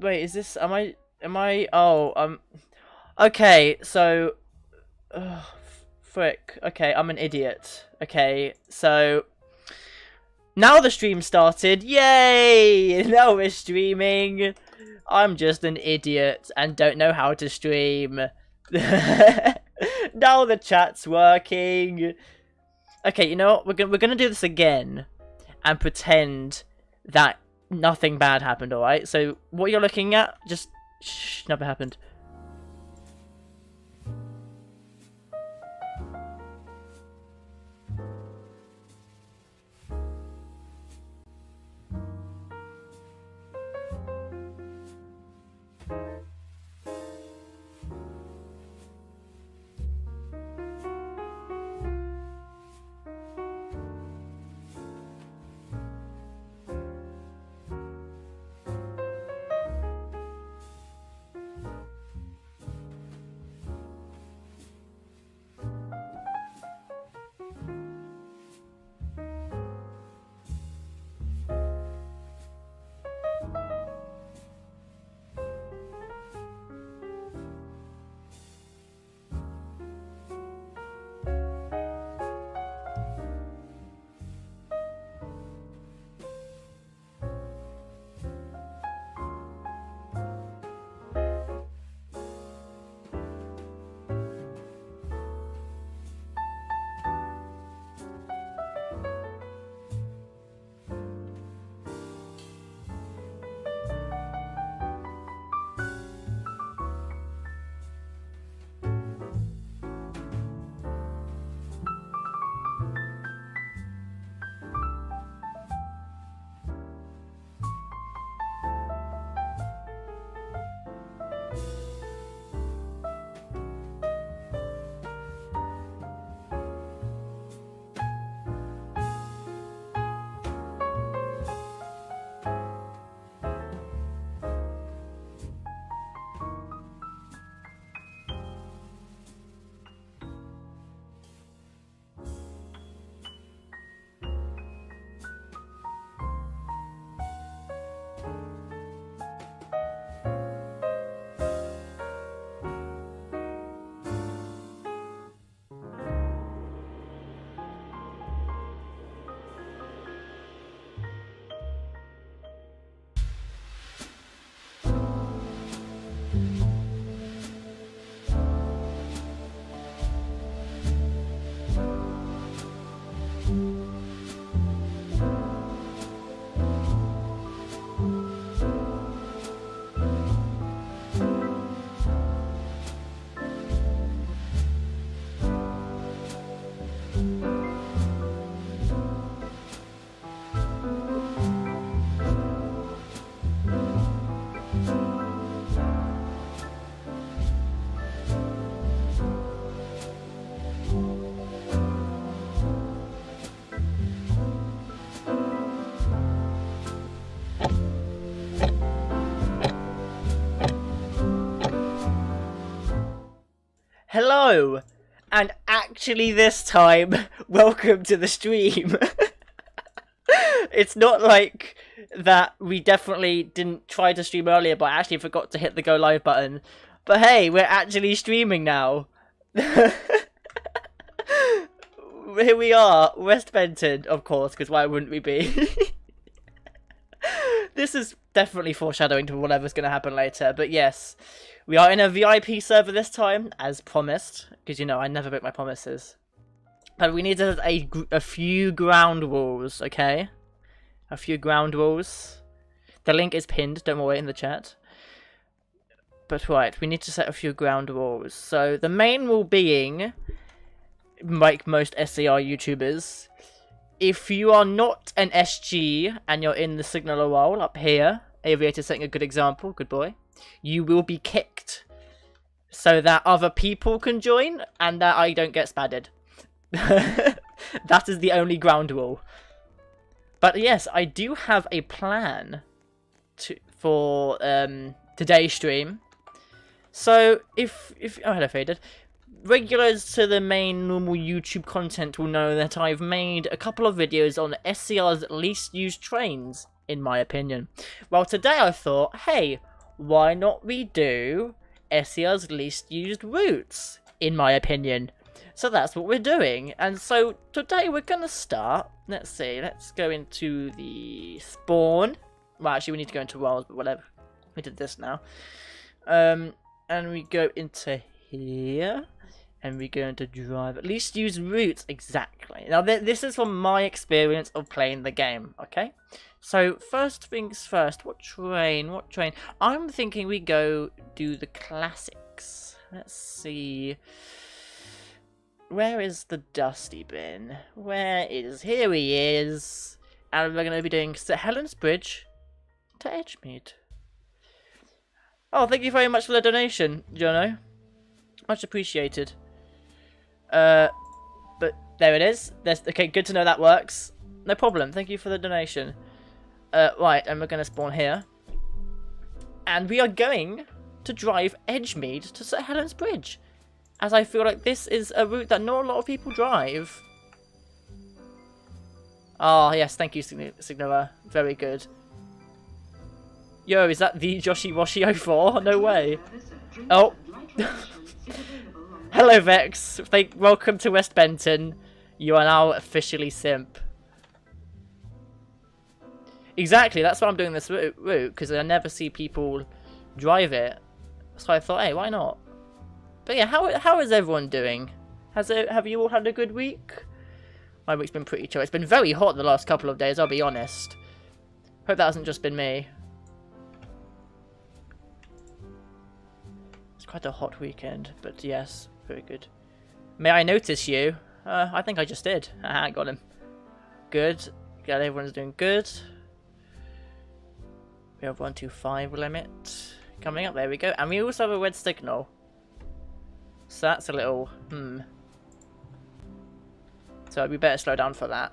wait, is this? Am I? Am I? Oh, um. Okay, so. Uh, frick. Okay, I'm an idiot. Okay, so. Now the stream started. Yay! Now we're streaming. I'm just an idiot and don't know how to stream. now the chat's working. Okay, you know what? We're gonna we're gonna do this again, and pretend that nothing bad happened. All right. So what you're looking at, just shh, never happened. Hello! And actually this time, welcome to the stream. it's not like that we definitely didn't try to stream earlier, but I actually forgot to hit the go live button. But hey, we're actually streaming now. Here we are, West Benton, of course, because why wouldn't we be? This is definitely foreshadowing to whatever's going to happen later, but yes. We are in a VIP server this time, as promised, because you know I never break my promises. But we need a, a, a few ground rules, okay? A few ground rules. The link is pinned, don't worry, in the chat. But right, we need to set a few ground rules. So the main rule being, like most SCR YouTubers, if you are not an SG and you're in the signaler role up here, Aviator setting a good example, good boy you will be kicked so that other people can join and that I don't get spadded. that is the only ground rule. But yes, I do have a plan to for um, today's stream. So if if oh hello faded. Regulars to the main normal YouTube content will know that I've made a couple of videos on SCR's least used trains, in my opinion. Well, today I thought, hey, why not redo SCR's least used routes, in my opinion. So that's what we're doing. And so today we're going to start. Let's see. Let's go into the spawn. Well, actually, we need to go into worlds, but whatever. We did this now. Um, and we go into here. And we're going to drive. At least use routes. Exactly. Now, th this is from my experience of playing the game. Okay? So, first things first. What train? What train? I'm thinking we go do the classics. Let's see. Where is the dusty bin? Where is... Here he is. And we're going to be doing St. Helens Bridge to Edgemead. Oh, thank you very much for the donation, Jono. Much appreciated. Uh, but there it is. There's, okay, good to know that works. No problem. Thank you for the donation. Uh, right, and we're going to spawn here. And we are going to drive Edgemead to St. Helens Bridge as I feel like this is a route that not a lot of people drive. Oh, yes, thank you, Signora. Very good. Yo, is that the Joshi Washi 04? No way. Oh. Hello, Vex. Thank welcome to West Benton. You are now officially simp. Exactly, that's why I'm doing this route, because I never see people drive it. So I thought, hey, why not? But yeah, how how is everyone doing? Has it have you all had a good week? My week's been pretty chill. It's been very hot the last couple of days, I'll be honest. Hope that hasn't just been me. It's quite a hot weekend, but yes, very good. May I notice you? Uh, I think I just did. I got him. Good. Glad everyone's doing good. We have 125 limit coming up. There we go. And we also have a red signal. So that's a little, hmm. So we better slow down for that.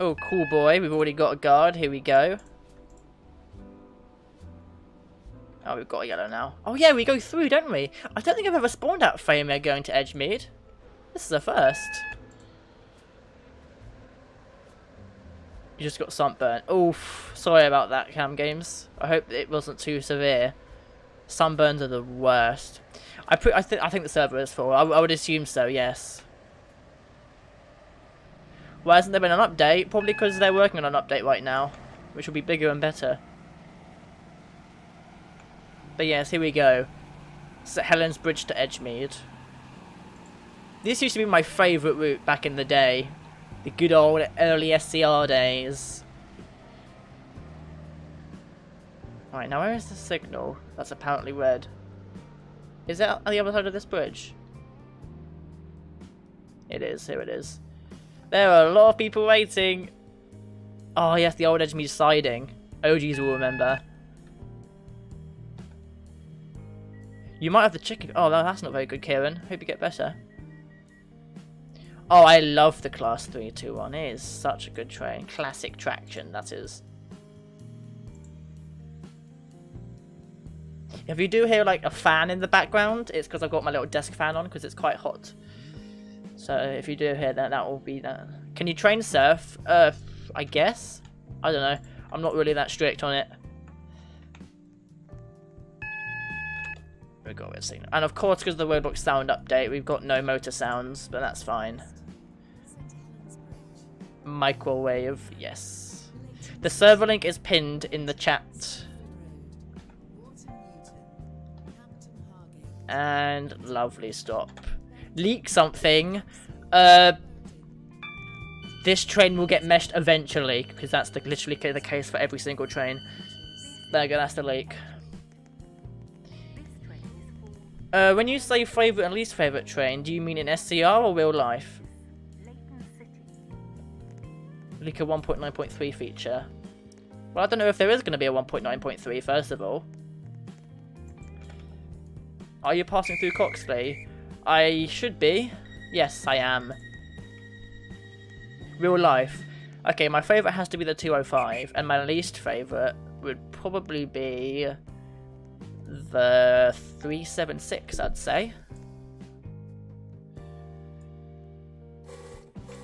Oh, cool boy. We've already got a guard. Here we go. Oh, we've got a yellow now. Oh, yeah, we go through, don't we? I don't think I've ever spawned out Faemir going to Edgemead. This is a first. You just got sunburn. Oof. Sorry about that, Cam Games. I hope it wasn't too severe. Sunburns are the worst. I put. I think. I think the server is full. I, I would assume so. Yes. Why hasn't there been an update? Probably because they're working on an update right now, which will be bigger and better. But yes, here we go. St Helens Bridge to Edgemead. This used to be my favourite route back in the day. The good old early SCR days. Alright, now where is the signal? That's apparently red. Is that on the other side of this bridge? It is, here it is. There are a lot of people waiting. Oh yes, the old Edgemead siding. Oh, OGs will remember. You might have the chicken. Oh, that's not very good, Kieran. Hope you get better. Oh, I love the Class 321. It is such a good train. Classic traction, that is. If you do hear like a fan in the background, it's because I've got my little desk fan on because it's quite hot. So if you do hear that, that will be that. Can you train surf? Uh, I guess. I don't know. I'm not really that strict on it. And of course, because of the Roblox sound update, we've got no motor sounds, but that's fine. Microwave, yes. The server link is pinned in the chat. And lovely stop. Leak something. Uh, this train will get meshed eventually, because that's the, literally the case for every single train. There go, that's the leak. Uh, when you say favourite and least favourite train, do you mean in SCR or real life? Leak a 1.9.3 feature. Well, I don't know if there is going to be a 1.9.3, first of all. Are you passing through Coxly? I should be. Yes, I am. Real life. Okay, my favourite has to be the 205, and my least favourite would probably be the 376, I'd say.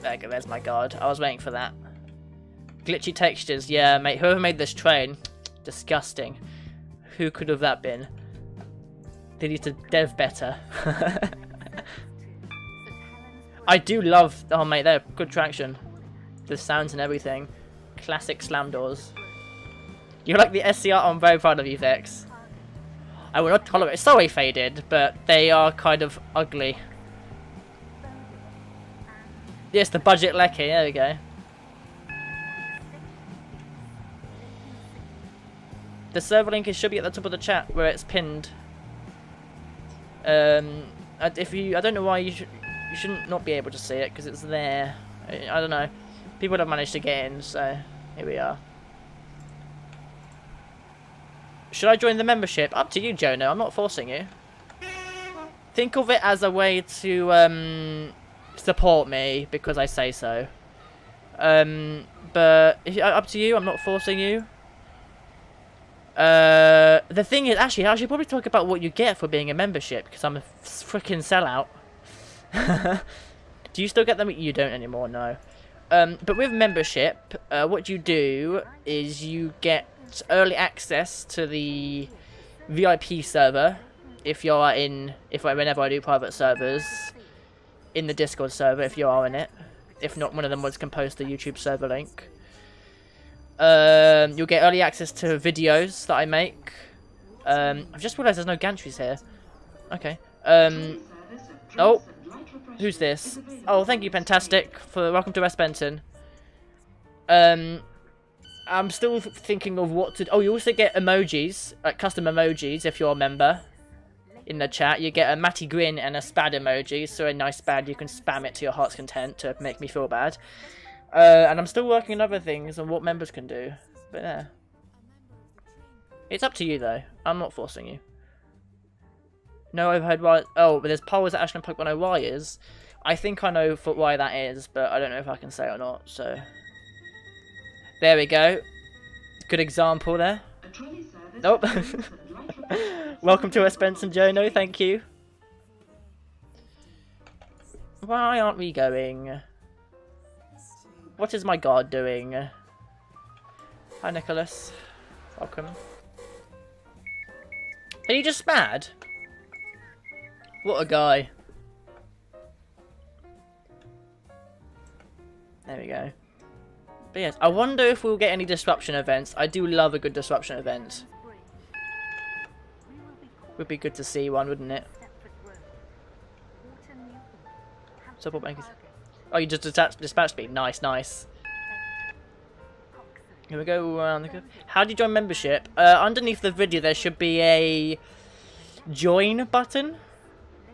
There go, there's my guard. I was waiting for that. Glitchy textures, yeah, mate. Whoever made this train, disgusting. Who could have that been? They need to dev better. I do love, oh mate, they're good traction. The sounds and everything. Classic slam doors. You like the SCR? I'm very proud of you, Vex. I will not tolerate. Sorry, faded, but they are kind of ugly. Yes, the budget lecky. There we go. The server link should be at the top of the chat where it's pinned. Um, if you, I don't know why you should, you shouldn't not be able to see it because it's there. I, I don't know. People have managed to get in, so here we are. Should I join the membership? Up to you, Jonah. I'm not forcing you. Think of it as a way to um, support me because I say so. Um, but up to you. I'm not forcing you. Uh, the thing is, actually, I should probably talk about what you get for being a membership because I'm a freaking sellout. do you still get them? You don't anymore, no. Um, but with membership, uh, what you do is you get early access to the VIP server if you are in, if whenever I do private servers, in the Discord server if you are in it. If not, one of them was can post the YouTube server link. Um, you'll get early access to videos that I make. Um, I've just realised there's no gantries here. Okay. Um, oh, who's this? Oh, thank you, Fantastic, for welcome to West Benton. Um, I'm still thinking of what to... Oh, you also get emojis, like custom emojis, if you're a member. In the chat, you get a Matty Grin and a Spad emoji, so a nice Spad, you can spam it to your heart's content to make me feel bad. Uh, and I'm still working on other things and what members can do. But yeah. It's up to you, though. I'm not forcing you. No overhead wires. Oh, but there's poles at Ashlan Park 10 wires. I think I know for why that is, but I don't know if I can say or not, so... There we go. Good example there. Nope. Welcome to West Benton, Jono. Thank you. Why aren't we going? What is my god doing? Hi, Nicholas. Welcome. Are you just mad? What a guy. There we go. But yes, I wonder if we'll get any disruption events. I do love a good disruption event. Would be good to see one, wouldn't it? Support bankers. Oh, you just detached, dispatched me. Nice, nice. Here we go around the... How do you join membership? Uh, underneath the video there should be a join button.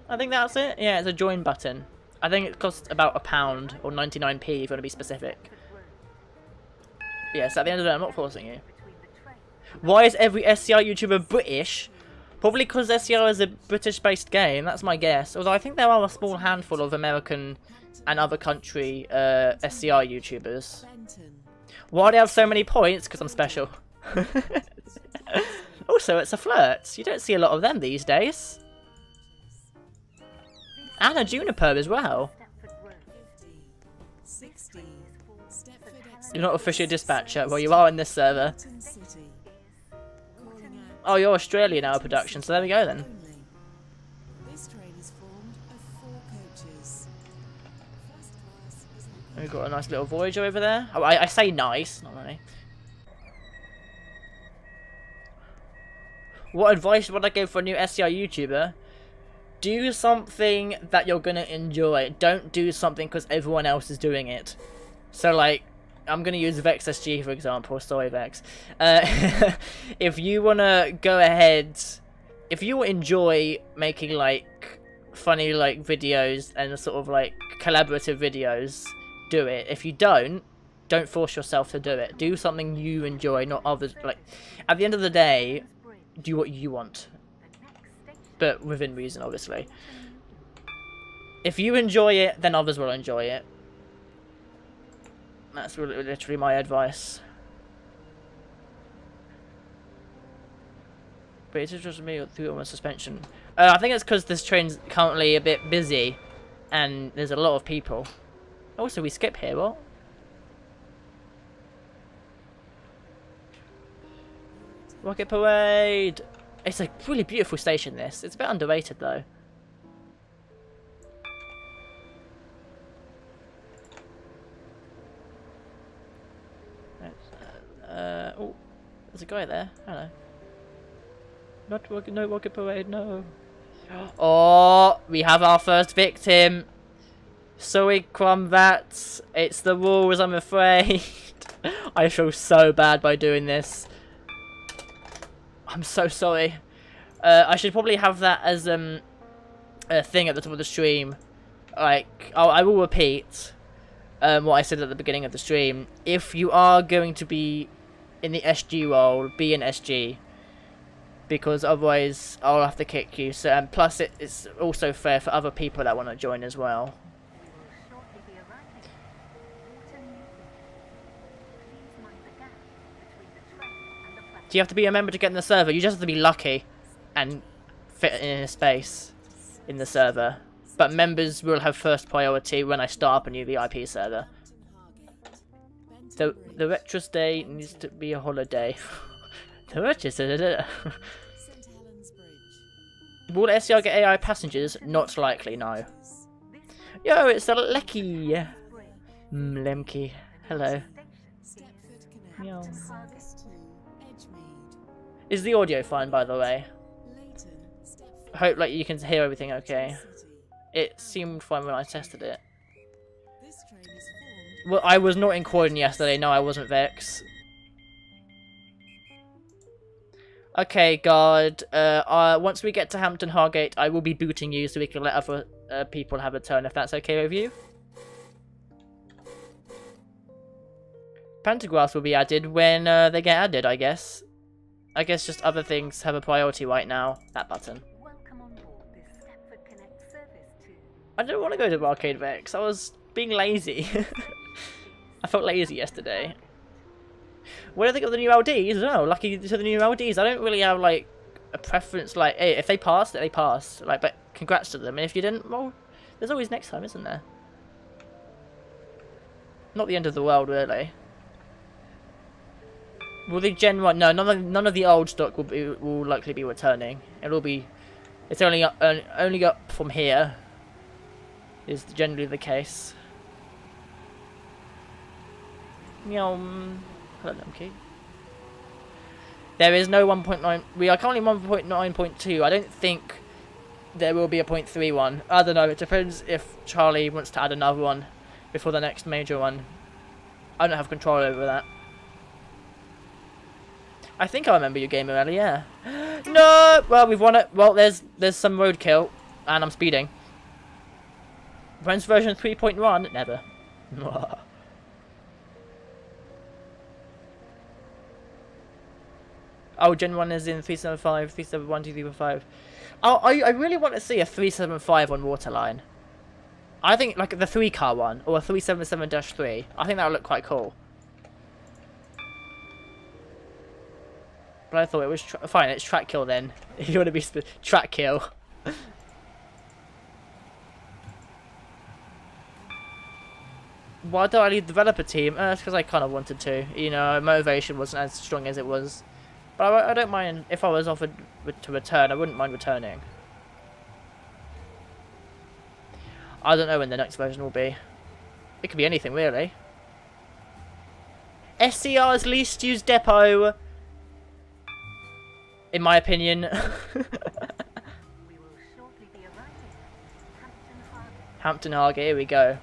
I think that's it. Yeah, it's a join button. I think it costs about a pound or 99p if you want to be specific. Yes, at the end of the day, I'm not forcing you. Why is every SCR YouTuber British? Probably because SCR is a British-based game, that's my guess. Although I think there are a small handful of American and other country uh, SCR YouTubers. Why do I have so many points? Because I'm special. also, it's a flirt. You don't see a lot of them these days. And a Juniper as well. You're not officially a dispatcher. Well, you are in this server. Oh, you're Australia now, production. So there we go then. We've got a nice little Voyager over there. Oh, I, I say nice, not really. What advice would I give for a new SCR YouTuber? Do something that you're gonna enjoy. Don't do something because everyone else is doing it. So like, I'm to use Vex SG for example. Sorry, Vex. Uh, if you want to go ahead, if you enjoy making like funny like videos and sort of like collaborative videos, do it. If you don't, don't force yourself to do it. Do something you enjoy, not others. Like, at the end of the day, do what you want, but within reason, obviously. If you enjoy it, then others will enjoy it. That's literally my advice. But it's just me through on suspension. Uh, I think it's because this train's currently a bit busy, and there's a lot of people. Also, we skip here, what? Rocket Parade! It's a really beautiful station, this. It's a bit underrated, though. Uh, oh, there's a guy there. Hello. Not rocket, no rocket parade, no. Oh, we have our first victim. Sorry, Crumbat. It's the rules, I'm afraid. I feel so bad by doing this. I'm so sorry. Uh, I should probably have that as um, a thing at the top of the stream. Like, I'll, I will repeat um, what I said at the beginning of the stream. If you are going to be in the SG role, be an SG. Because otherwise, I'll have to kick you. So, and plus, it, it's also fair for other people that want to join as well. Do you have to be a member to get in the server? You just have to be lucky and fit in a space in the server. But members will have first priority when I start up a new VIP server. The the retro day needs to be a holiday. the retro day. Will SCR get AI passengers? Not likely, no. Yo, it's a Lecky. Mm, Lemke. Hello. Meow. Is the audio fine, by the way? Hope like you can hear everything okay. It seemed fine when I tested it. Well, I was not in Croydon yesterday. No, I wasn't Vex. Okay, guard. Uh, uh, once we get to Hampton Hargate, I will be booting you so we can let other uh, people have a turn, if that's okay with you. Pantographs will be added when uh, they get added, I guess. I guess just other things have a priority right now. That button. I don't want to go to Arcade Vex. I was being lazy. I felt lazy yesterday. What do they got the new LDs? I don't know. Lucky to the new LDs. I don't really have like a preference. Like, hey, if they pass, they pass. Like, but congrats to them. And if you didn't, well, there's always next time, isn't there? Not the end of the world, really. Will the Gen 1... No, none of, none of the old stock will be, will likely be returning. It'll be... It's only uh, up, only up from here. Is generally the case. Meow. Hello, Lemke. There is no 1.9... We are currently 1.9.2. I don't think there will be a 0.3 one. I don't know. It depends if Charlie wants to add another one before the next major one. I don't have control over that. I think I remember your game earlier, yeah. no! Well, we've won it. Well, there's there's some roadkill, and I'm speeding. When's version 3.1? Never. oh, Gen 1 is in 375, 371, 235. Oh, I, I really want to see a 375 on Waterline. I think, like, the 3-car one, or a 377-3. I think that would look quite cool. But I thought it was fine. It's track kill then. If you want to be track kill. Why do I leave the developer team? Uh, it's because I kind of wanted to. You know, motivation wasn't as strong as it was. But I, I don't mind if I was offered to return. I wouldn't mind returning. I don't know when the next version will be. It could be anything really. SCR's least used depot in my opinion. Hampton Hargate, here we go.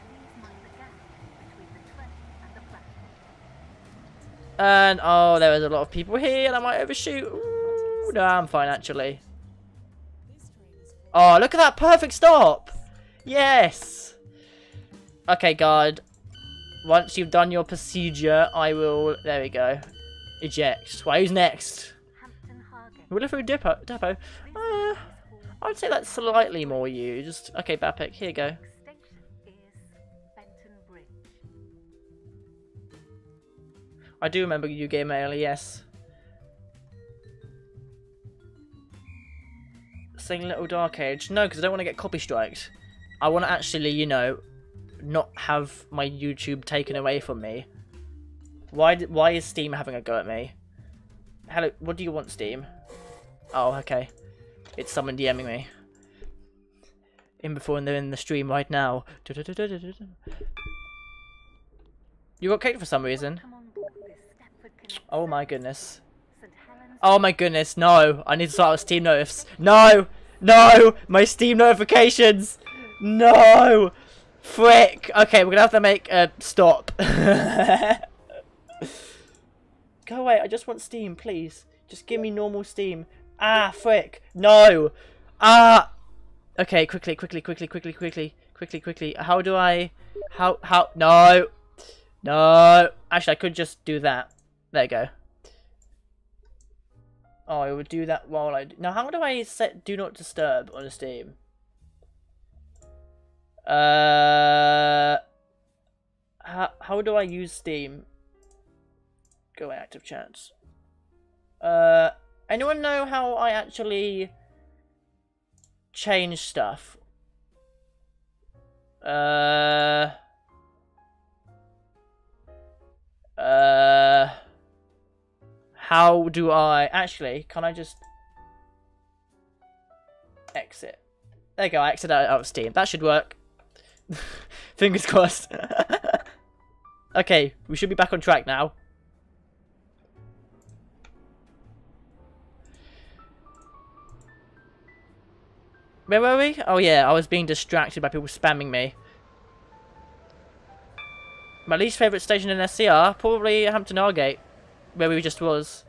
And, oh, there is a lot of people here, and I might overshoot. Ooh, no, I'm fine, actually. Oh, look at that perfect stop! Yes! Okay, guard. Once you've done your procedure, I will... There we go. Eject. Well, who's next? Willowfield Depot. Depot. Uh, I'd say that's slightly more used. Okay, Bapik, here you go. I do remember you game mail, yes. Saying Little Dark Age. No, because I don't want to get copy strikes. I want to actually, you know, not have my YouTube taken away from me. Why, why is Steam having a go at me? Hello, what do you want, Steam? Oh, okay. It's someone DMing me. In before and they're in the stream right now. You got kicked for some reason. Oh my goodness. Oh my goodness, no. I need to start with Steam notifs. No! No! My Steam notifications! No! Frick! Okay, we're gonna have to make a stop. Go away, I just want Steam, please. Just give me normal Steam. Ah, frick. No! Ah! Okay, quickly, quickly, quickly, quickly, quickly, quickly, quickly. How do I... How, how... No! No! Actually, I could just do that. There you go. Oh, I would do that while I... Now, how do I set Do Not Disturb on Steam? Uh... How, how do I use Steam? Go active chats. Uh, anyone know how I actually change stuff? Uh... Uh... How do I... Actually, can I just... Exit. There you go, I exited out of Steam. That should work. Fingers crossed. okay, we should be back on track now. Where were we? Oh yeah, I was being distracted by people spamming me. My least favourite station in SCR? Probably Hampton Hargate. Where we just was.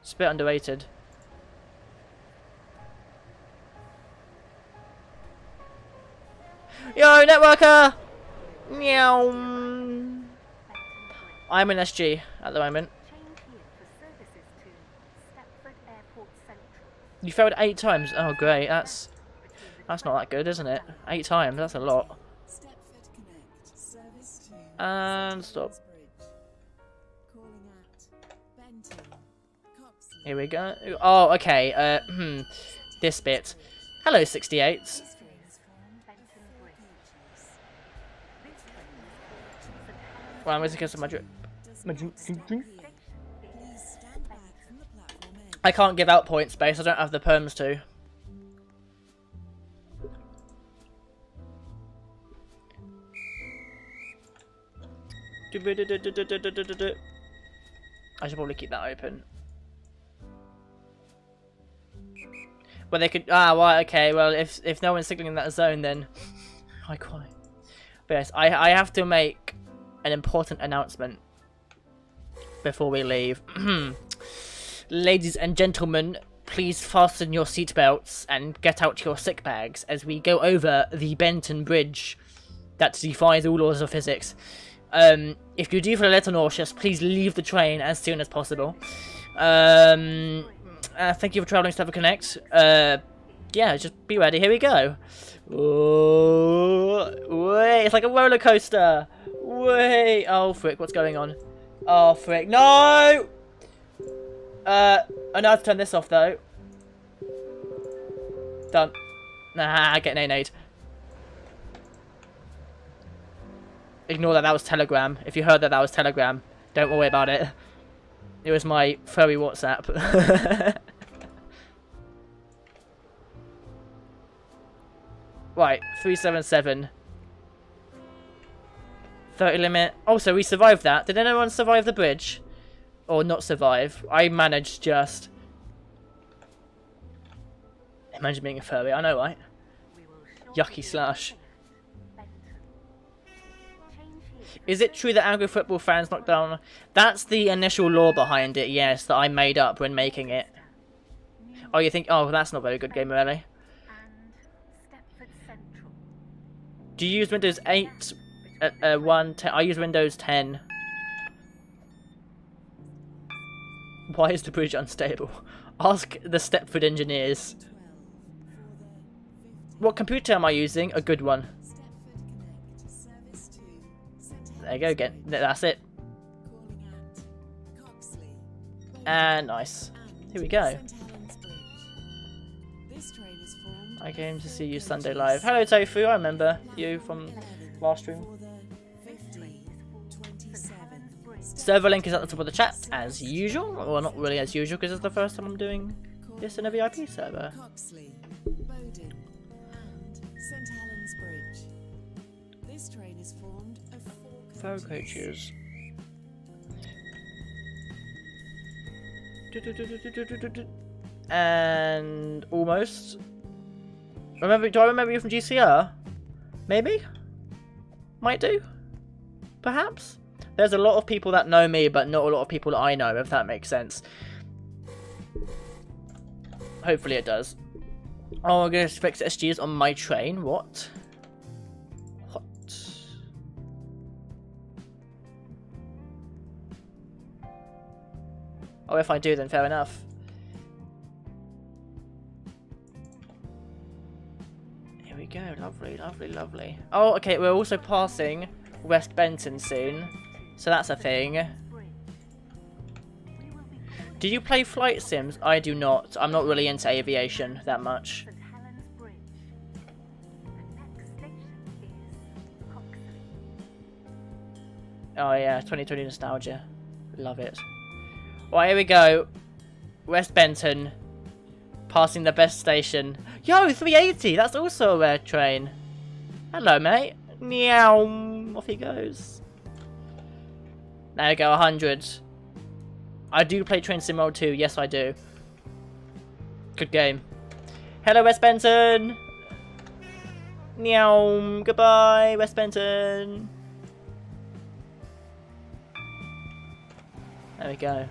It's a bit underrated. Yo, networker! Meow. I'm in SG at the moment. You failed eight times. Oh, great. That's that's not that good, isn't it? Eight times, that's a lot. And stop. Here we go. Oh, okay. Uh, hmm. This bit. Hello, 68. Well, I'm going to some Madrid. I can't give out points space. I don't have the perms to. I should probably keep that open. Well, they could. Ah, well, okay. Well, if if no one's signaling in that zone, then I quite. But yes, I I have to make an important announcement before we leave. Ladies and gentlemen, please fasten your seatbelts and get out your sick bags as we go over the Benton Bridge that defies all laws of physics. Um, if you do feel a little nauseous, please leave the train as soon as possible. Um, uh, thank you for traveling to Connect. Uh, yeah, just be ready. Here we go. Oh, wait, it's like a roller coaster. Wait. Oh, frick, what's going on? Oh, frick. No! Uh, I know how to turn this off, though. Done. Nah, get an nade. Ignore that, that was Telegram. If you heard that that was Telegram, don't worry about it. It was my furry WhatsApp. right, 377. 30 limit. Oh, so we survived that. Did anyone survive the bridge? Or not survive? I managed just. Imagine being a furry, I know, right? Yucky slash. Is it true that angry football fans knock down... That's the initial law behind it, yes, that I made up when making it. Oh, you think... Oh, that's not very good game, really. Do you use Windows 8? Uh, uh, 1, 10? I use Windows 10. Why is the bridge unstable? Ask the Stepford engineers. What computer am I using? A good one. There you go again. That's it. And nice. Here we go. I came to see you Sunday live. Hello Tofu, I remember you from last stream. Server link is at the top of the chat, as usual. Well, not really as usual, because it's the first time I'm doing this in a VIP server. Four coaches. And almost. Remember? Do I remember you from GCR? Maybe. Might do. Perhaps. There's a lot of people that know me, but not a lot of people that I know. If that makes sense. Hopefully it does. Oh, I'm gonna fix SGs on my train. What? Oh, if I do, then fair enough. Here we go. Lovely, lovely, lovely. Oh, okay. We're also passing West Benton soon. So that's a thing. Do you play flight sims? I do not. I'm not really into aviation that much. Oh yeah, 2020 nostalgia. Love it. Well, here we go. West Benton. Passing the best station. Yo, 380! That's also a rare train. Hello, mate. Meow. Off he goes. There we go, 100. I do play Train Sim Mode 2. Yes, I do. Good game. Hello, West Benton. Meow. Goodbye, West Benton. There we go.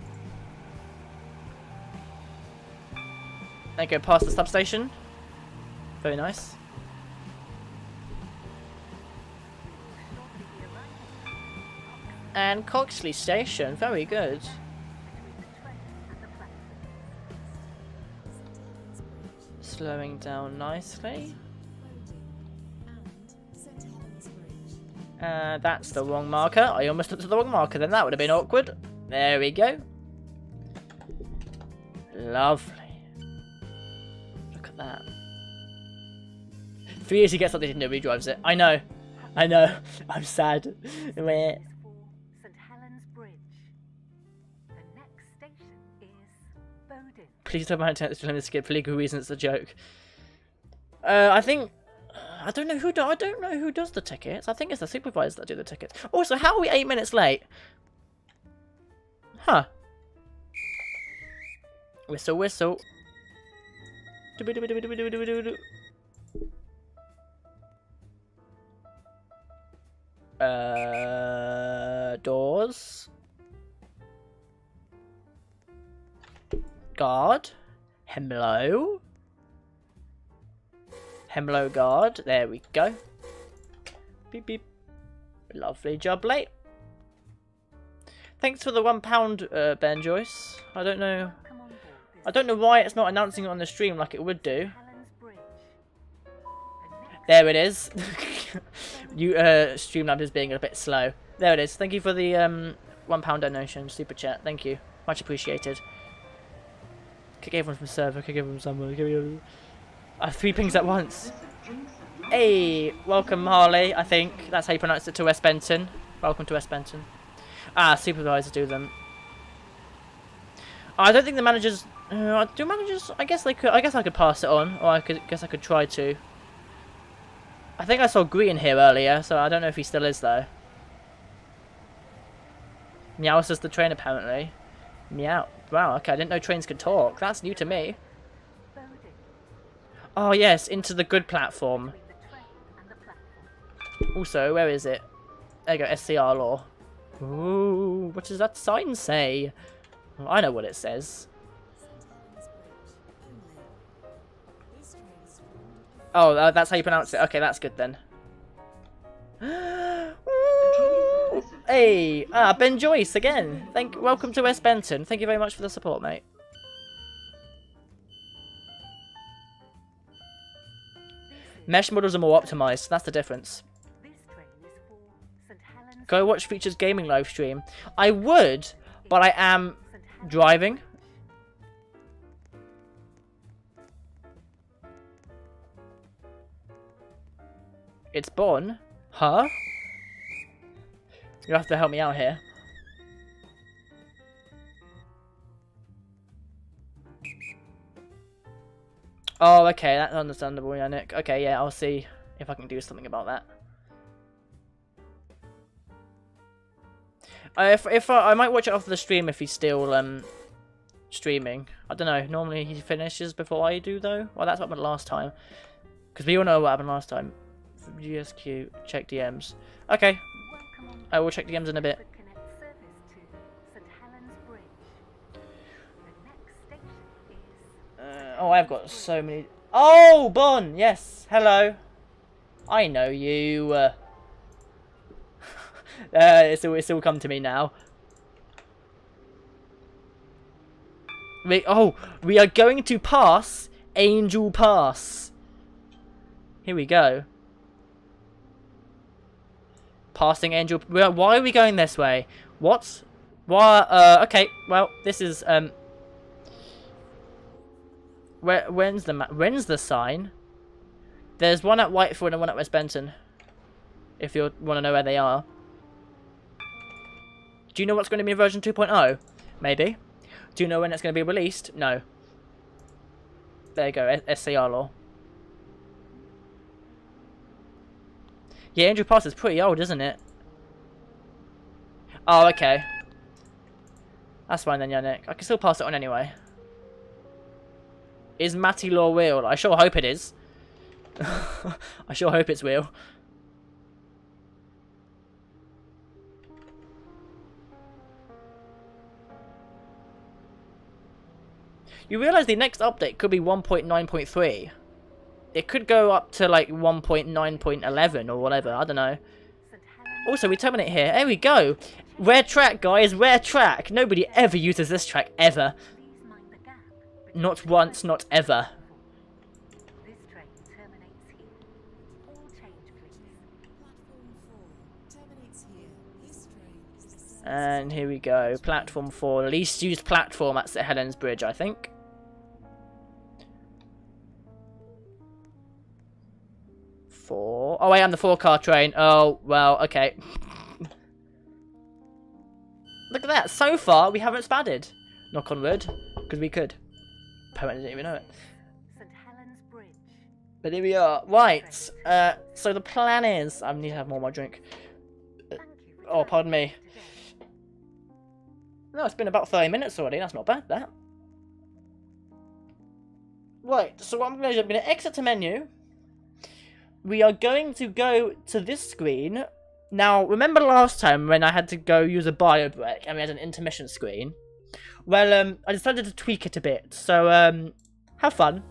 We go, past the substation. Very nice. And Coxly Station, very good. and. Slowing down nicely. and. Uh, that's the wrong marker. I almost looked at the wrong marker then. That would have been awkward. There we go. Lovely. Three years he gets something, nobody drives it. I know. I know. I'm sad. Bowden. Please tell my intent to skip for legal reasons. It's a joke. Uh, I think I don't know who do I don't know who does the tickets. I think it's the supervisors that do the tickets. Also, how are we eight minutes late? Huh. Whistle, whistle. Uh, doors. Guard. Hello. Hello, guard. There we go. Beep beep. Lovely job, late. Thanks for the one pound, uh, Ben Joyce. I don't know. Come on board this I don't know why it's not announcing it on the stream like it would do. Helens Bridge. The next There it is. you uh, Streamlabs is being a bit slow. There it is. Thank you for the um one pound donation, super chat. Thank you, much appreciated. Kick everyone from server. Kick everyone from somewhere. Give me have three pings at once. Hey, welcome Harley. I think that's how you pronounce it to West Benton. Welcome to West Benton. Ah, supervisors do them. I don't think the managers. Uh, do managers? I guess they could. I guess I could pass it on, or I could guess I could try to. I think I saw Green here earlier, so I don't know if he still is though. Meow says the train apparently. Meow. Wow, okay, I didn't know trains could talk. That's new to me. Oh yes, into the good platform. Also, where is it? There you go, SCR law. Ooh, what does that sign say? I know what it says. Oh, uh, that's how you pronounce it. Okay, that's good then. Hey, ah, Ben Joyce again. Thank, welcome to West Benton. Thank you very much for the support, mate. Mesh models are more optimized. That's the difference. Go watch Features Gaming live stream. I would, but I am driving. It's Bon. Huh? You have to help me out here. Oh, okay, that's understandable, Yannick. Nick. Okay, yeah, I'll see if I can do something about that. Uh, if if I might watch it off the stream if he's still um streaming. I don't know. Normally he finishes before I do though. Well, that's what happened last time. Because we all know what happened last time. GSQ check DMs. Okay, I will check DMs in a bit. the Connect service to St Helens Bridge. The next station is Uh, oh, I've got so many. Oh, Bon. Yes. Hello. I know you. Uh, uh, it's all, it's all come to me now. We oh, we are going to pass Angel Pass. Here we go. Passing Angel. Why are we going this way? What? Why? Uh. Okay. Well, this is um. Where? When's the when's the sign? There's one at Whitefield and one at West Benton. If you want to know where they are. Do you know what's going to be in version 2.0? Maybe. Do you know when it's going to be released? No. There you go, SCR law. Yeah, Andrew Pass is pretty old, isn't it? Oh, okay. That's fine then, Yannick. I can still pass it on anyway. Is Matty Law real? I sure hope it is. I sure hope it's real. You realise the next update could be 1.9.3. It could go up to like 1.9.11 or whatever, I don't know. Also, we terminate here. There we go. Rare track, guys. Rare track. Nobody ever uses this track, ever. Not once, not ever. platform. This train terminates here. All change, please. Platform 4 terminates here. This train is the service And here we go. Platform 4. Least used platform at St. Helens Bridge, I think. Four. Oh, I am the four car train. Oh, well, okay. Look at that. So far, we haven't spadded. Knock on wood. Because we could. Apparently didn't even know it. St Helens Bridge. But here we are. Right. Uh, so the plan is... I need to have more of my drink. For Oh, pardon me. No, it's been about 30 minutes already. That's not bad, that. Right, so what I'm going to do, I'm going to exit the menu. We are going to go to this screen. Now, remember last time when I had to go use a bio break and we had an intermission screen? Well, um, I decided to tweak it a bit. So, um, have fun.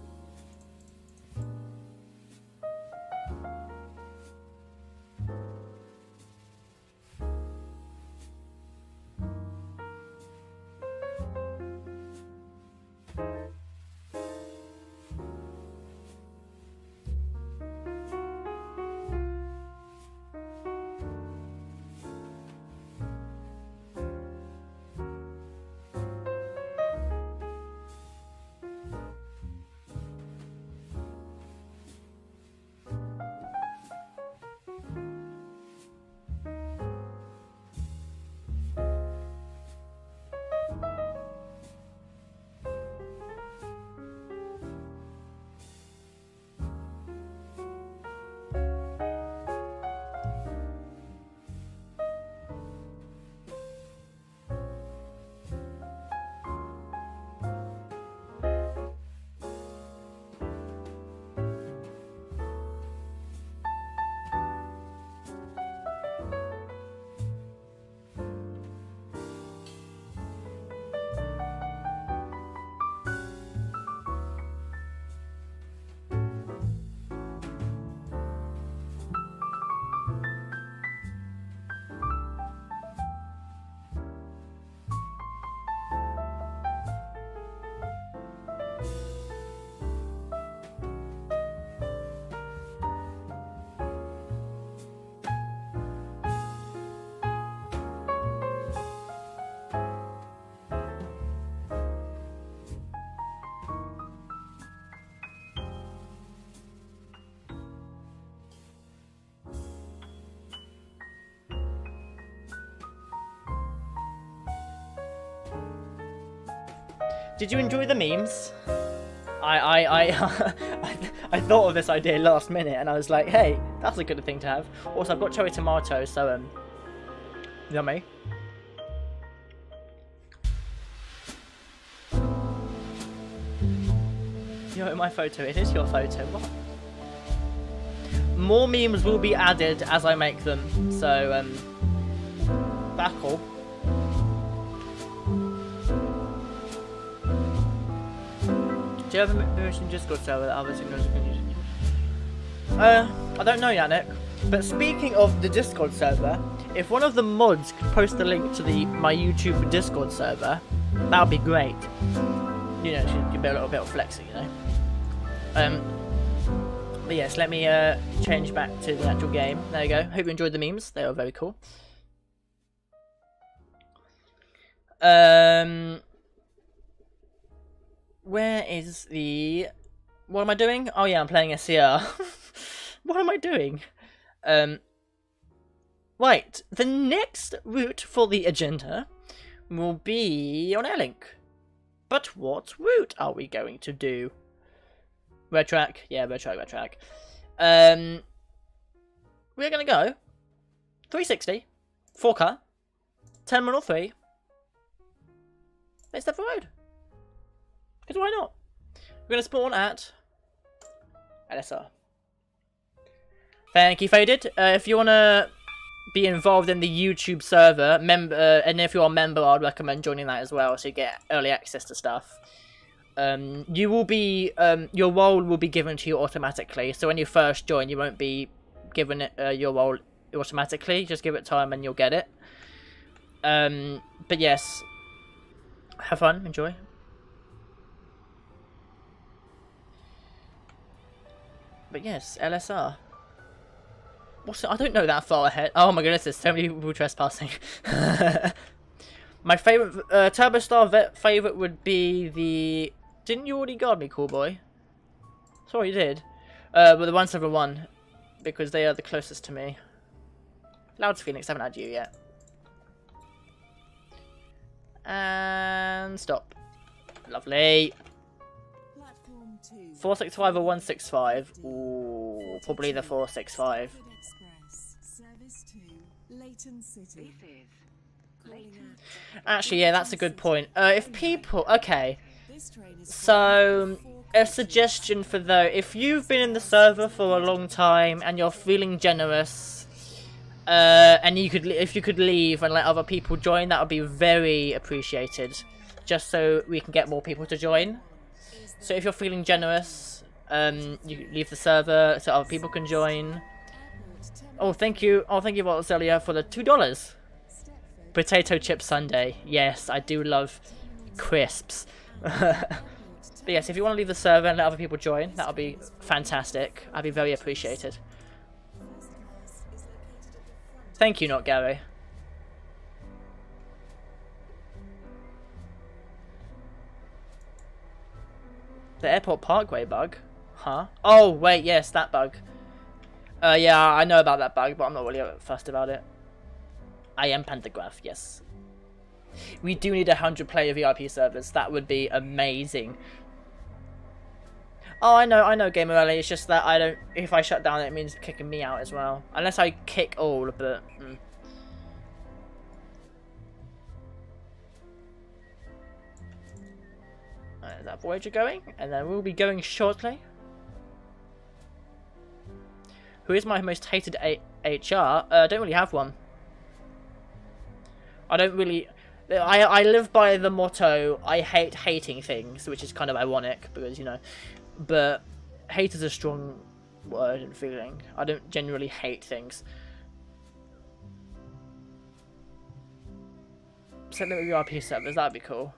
Did you enjoy the memes? I I I I, thought of this idea last minute, and I was like, hey, that's a good thing to have. Also, I've got cherry tomato, so um, yummy. Yo, my photo. It is your photo. What? More memes will be added as I make them. So um, that's cool. Discord server that other can use? Uh, I don't know, Yannick. But speaking of the Discord server, if one of the mods could post a link to the my YouTube Discord server, that would be great. You know, you'd be a little bit of flexing, you know. Um, but yes, let me uh, change back to the actual game. There you go. Hope you enjoyed the memes. They were very cool. Um, where is the? What am I doing? Oh yeah, I'm playing SCR. what am I doing? Um, right. The next route for the agenda will be on Airlink. But what route are we going to do? Red track, yeah, red track, red track. Um, we're gonna go 360, 4K, Terminal 3, Leighton Stepford Road. Because why not? We're gonna spawn at LSR. Thank you, Faded. Uh, if you wanna be involved in the YouTube server, member, uh, and if you're a member, I'd recommend joining that as well, so you get early access to stuff. Um, you will be, um, your role will be given to you automatically. So when you first join, you won't be given it, uh, your role automatically. Just give it time and you'll get it. Um, but yes, have fun, enjoy. But yes, LSR. What's? I don't know that far ahead. Oh my goodness, there's so many people trespassing. my favorite, uh, Turbo Star vet favorite would be the didn't you already guard me, cool boy? Sorry, you did. Uh, but the 171, because they are the closest to me. Louds Phoenix, haven't had you yet. And stop. Lovely. Platform 2. 465 or 165? Ooh, probably the 465. Service to Leighton City. This is Calling out. Actually, yeah, that's a good point. Uh, if people... Okay, so... A suggestion for though, if you've been in the server for a long time and you're feeling generous, uh, and you could, if you could leave and let other people join, that would be very appreciated, just so we can get more people to join. So if you're feeling generous, um, you leave the server so other people can join. Oh, thank you. Oh, thank you, Zelia, for the two dollars. Potato chip sundae. Yes, I do love crisps. But yes, if you want to leave the server and let other people join, that would be fantastic. I'd be very appreciated. Thank you, not Gary. The airport parkway bug? Huh? Oh, wait, yes, that bug. Uh, yeah, I know about that bug, but I'm not really fussed about it. I am Pantograph, yes. We do need a 100 player VIP servers. That would be amazing. Oh, I know, I know, Gamer Rally. It's just that I don't. If I shut down, it means kicking me out as well. Unless I kick all, but. Mm. Is that Voyager going? And then we'll be going shortly. Who is my most hated A HR? Uh, I don't really have one. I don't really. I I live by the motto I hate hating things, which is kind of ironic because you know, but hate is a strong word and feeling. I don't generally hate things. Set them with VIP servers, that'd be cool.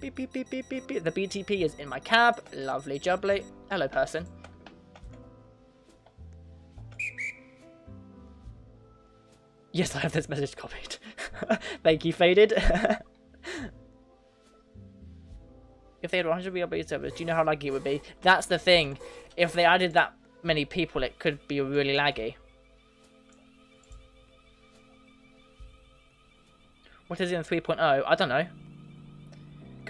Beep beep beep beep beep beep. The BTP is in my cab. Lovely jubbly. Hello person. Yes, I have this message copied. Thank you, Faded. if they had 100 VLB servers, do you know how laggy it would be? That's the thing. If they added that many people, it could be really laggy. What is it in 3.0? I don't know.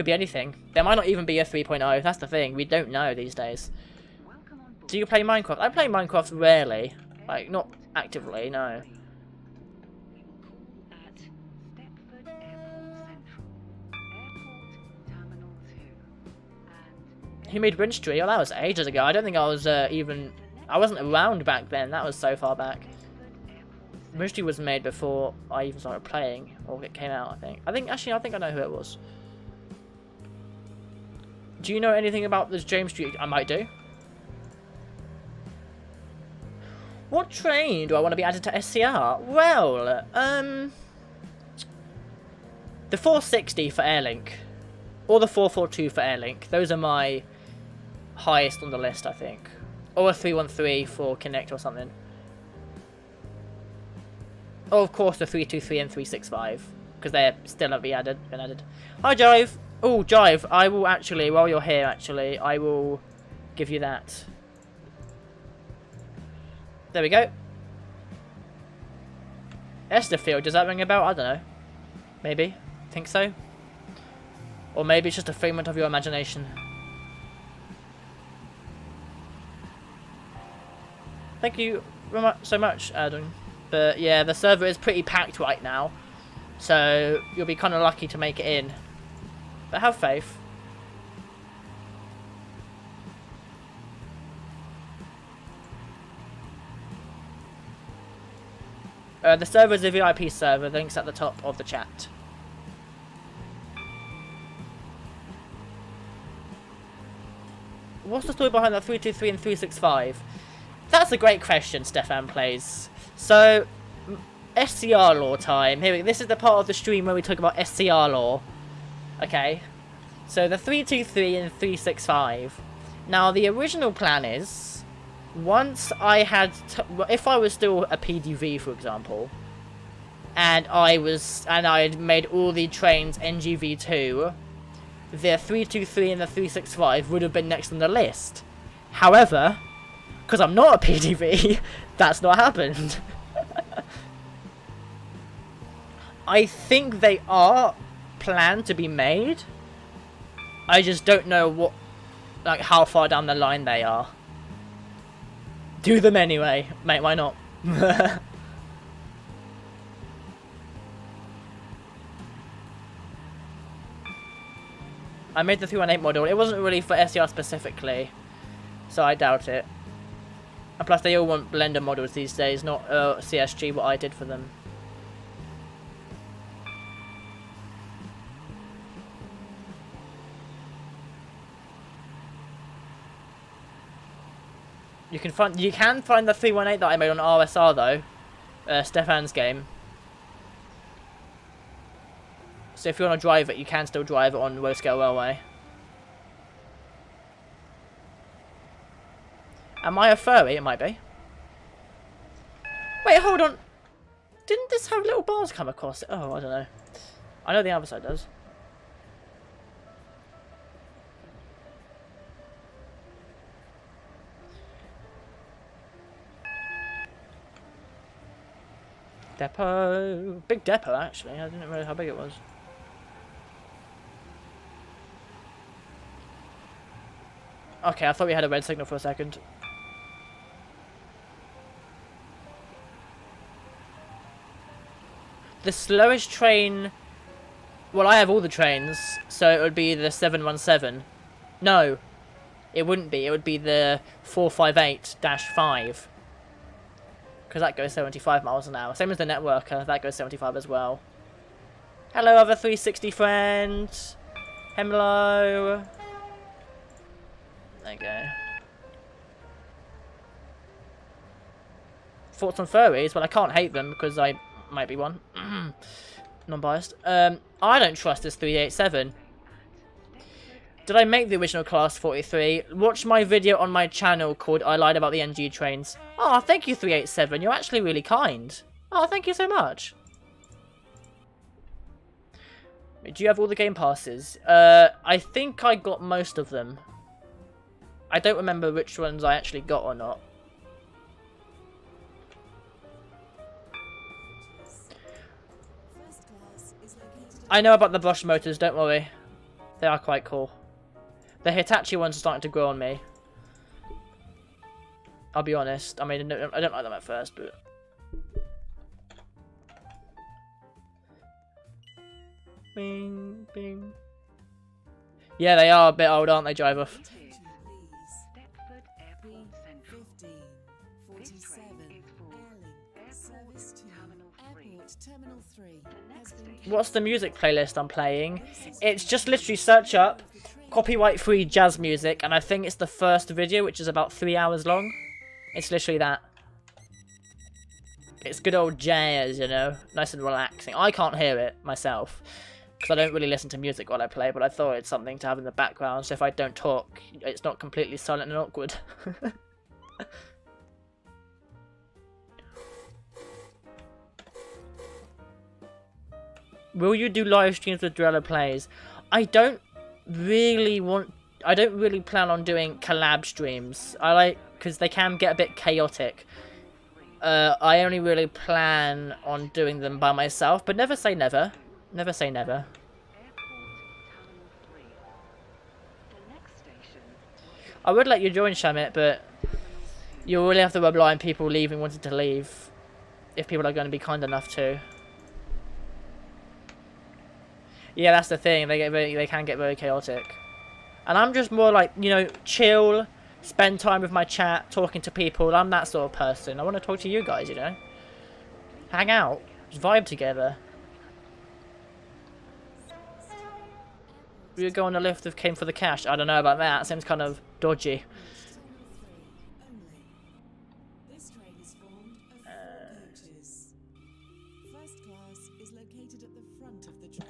Could be anything. There might not even be a 3.0. That's the thing. We don't know these days. Do you play Minecraft? I play Minecraft rarely. Like, not actively, no. at Stepford Airport Central, Airport Terminal 2, and He made Bridgestreet? Oh, that was ages ago. I don't think I was uh, even... I wasn't around back then. That was so far back. Bedford Tree was made before I even started playing. Or it came out, I think. I think, actually, I think I know who it was. Do you know anything about this James Street? I might do. What train do I want to be added to SCR? Well, um... The 460 for Airlink. Or the 442 for Airlink. Those are my highest on the list, I think. Or a 313 for Connect or something. Oh, of course, the 323 and 365. Because they're still not be added, been added. Hi, Jive! Oh, Jive, I will actually, while you're here, actually, I will give you that. There we go. Esterfield, does that ring a bell? I don't know. Maybe. Think so? Or maybe it's just a figment of your imagination. Thank you so much, Adam. But yeah, the server is pretty packed right now. So you'll be kind of lucky to make it in. But have faith. Uh, the server is a VIP server. Link's at the top of the chat. What's the story behind that 323 and 365? That's a great question, Stefan plays. So, SCR law time. Here, we, this is the part of the stream where we talk about SCR law. Okay. So the 323 and 365. Now, the original plan is, once I had, if I was still a PDV, for example, and I was, and I had made all the trains NGV2, the 323 and the 365 would have been next on the list. However, because I'm not a PDV, that's not happened. I think they are planned to be made. I just don't know what, like, how far down the line they are. Do them anyway, mate. Why not? I made the 318 model. It wasn't really for SCR specifically, so I doubt it. And plus, they all want Blender models these days, not uh, CSG, what I did for them. You can find you can find the 318 that I made on RSR though, uh, Stefan's game. So if you want to drive it, you can still drive it on Roscale Railway. Am I a furry? It might be. Wait, hold on. Didn't this have little bars come across it? Oh, I don't know. I know the other side does. Depot. Big depot, actually. I didn't realize how big it was. Okay, I thought we had a red signal for a second. The slowest train... Well, I have all the trains, so it would be the 717. No, it wouldn't be. It would be the 458-5. Because that goes 75 miles an hour. Same as the networker, that goes 75 as well. Hello, other 360 friends. Hello. There you go. Thoughts on furries? Well, I can't hate them because I might be one. Non-biased. Um, I don't trust this 387. Did I make the original Class 43? Watch my video on my channel called I Lied About the NG Trains. Oh, thank you 387. You're actually really kind. Oh, thank you so much. Do you have all the game passes? Uh, I think I got most of them. I don't remember which ones I actually got or not. I know about the brush motors, don't worry. They are quite cool. The Hitachi ones are starting to grow on me. I'll be honest. I mean, I don't I don't like them at first, but... Bing, bing. Yeah, they are a bit old, aren't they, Driver? Attention, please. Stepford Airport Central. 15, 47, is for Airlink, Service 2, Terminal 3. Airport Terminal 3 has been What's the music playlist I'm playing? It's just literally search up copyright-free jazz music, and I think it's the first video, which is about three hours long. It's literally that. It's good old jazz, you know, nice and relaxing. I can't hear it myself because I don't really listen to music while I play, but I thought it's something to have in the background, so if I don't talk, it's not completely silent and awkward. Will you do live streams with Drella Plays? I don't really want. I don't really plan on doing collab streams. I like because they can get a bit chaotic. Uh, I only really plan on doing them by myself, but never say never. Never say never. Airport Terminal 3. The next station I would let you join Shamit, but you'll really have to rely on people leaving wanting to leave. If people are going to be kind enough to. Yeah, that's the thing. They get very, they can get very chaotic. And I'm just more like, you know, chill, spend time with my chat, talking to people. I'm that sort of person. I want to talk to you guys, you know. Hang out, just vibe together. We go on a lift if came for the cash. I don't know about that. Seems kind of dodgy.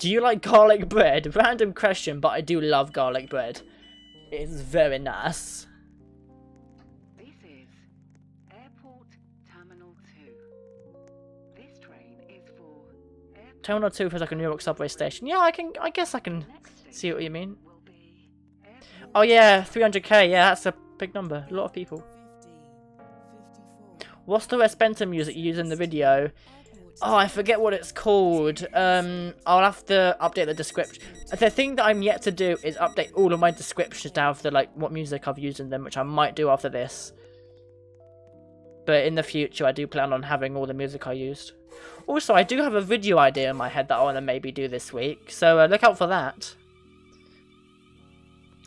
Do you like garlic bread? Random question, but I do love garlic bread. It's very nice. This is Airport Terminal 2. This train is for Airport Terminal 2 feels like a New York subway station. Yeah, I can. I guess I can see what you mean. will be Airport Oh yeah, 300k. Yeah, that's a big number. A lot of people. What's the West Benton music you use in the video? Oh, I forget what it's called. Um, I'll have to update the description. The thing that I'm yet to do is update all of my descriptions to have the like what music I've used in them, which I might do after this. But in the future, I do plan on having all the music I used. Also, I do have a video idea in my head that I want to maybe do this week, so uh, look out for that.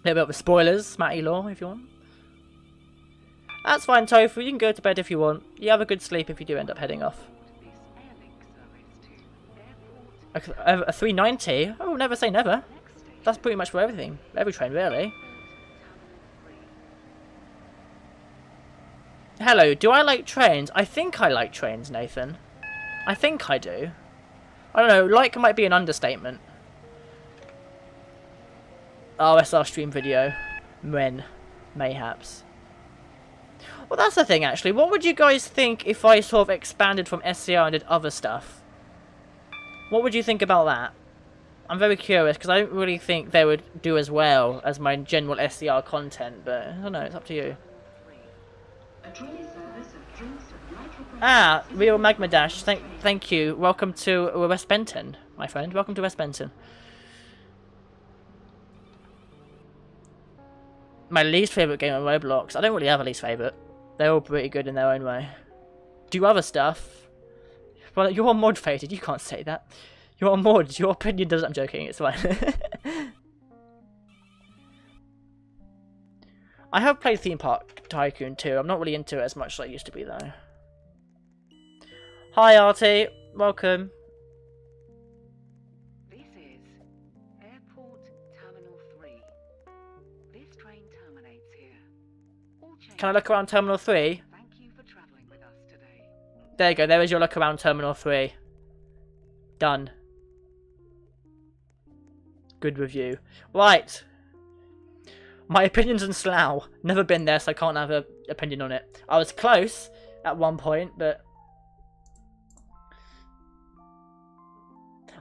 A little bit of spoilers, Matty Law, if you want. That's fine, Tofu. You can go to bed if you want. You have a good sleep if you do end up heading off. A, a, a 390? Oh, never say never. That's pretty much for everything. Every train, really. Hello, do I like trains? I think I like trains, Nathan. I think I do. I don't know, like might be an understatement. RSR stream video. When? Mayhaps. Well, that's the thing, actually. What would you guys think if I sort of expanded from SCR and did other stuff? What would you think about that? I'm very curious, because I don't really think they would do as well as my general SCR content, but I don't know, it's up to you. Ah, Real Magma Dash, thank thank you. Welcome to West Benton, my friend. Welcome to West Benton. My least favourite game on Roblox. I don't really have a least favourite. They're all pretty good in their own way. Do other stuff. Well, you're mod fated, you can't say that. You're mod, your opinion doesn't. I'm joking, it's fine. I have played Theme Park Tycoon too. I'm not really into it as much as I used to be though. Hi Artie, welcome. This is Airport Terminal 3. This train terminates here. All Can I look around Terminal 3? There you go, there is your look around Terminal 3. Done. Good review. Right. My opinions on Slough. Never been there, so I can't have an opinion on it. I was close at one point, but...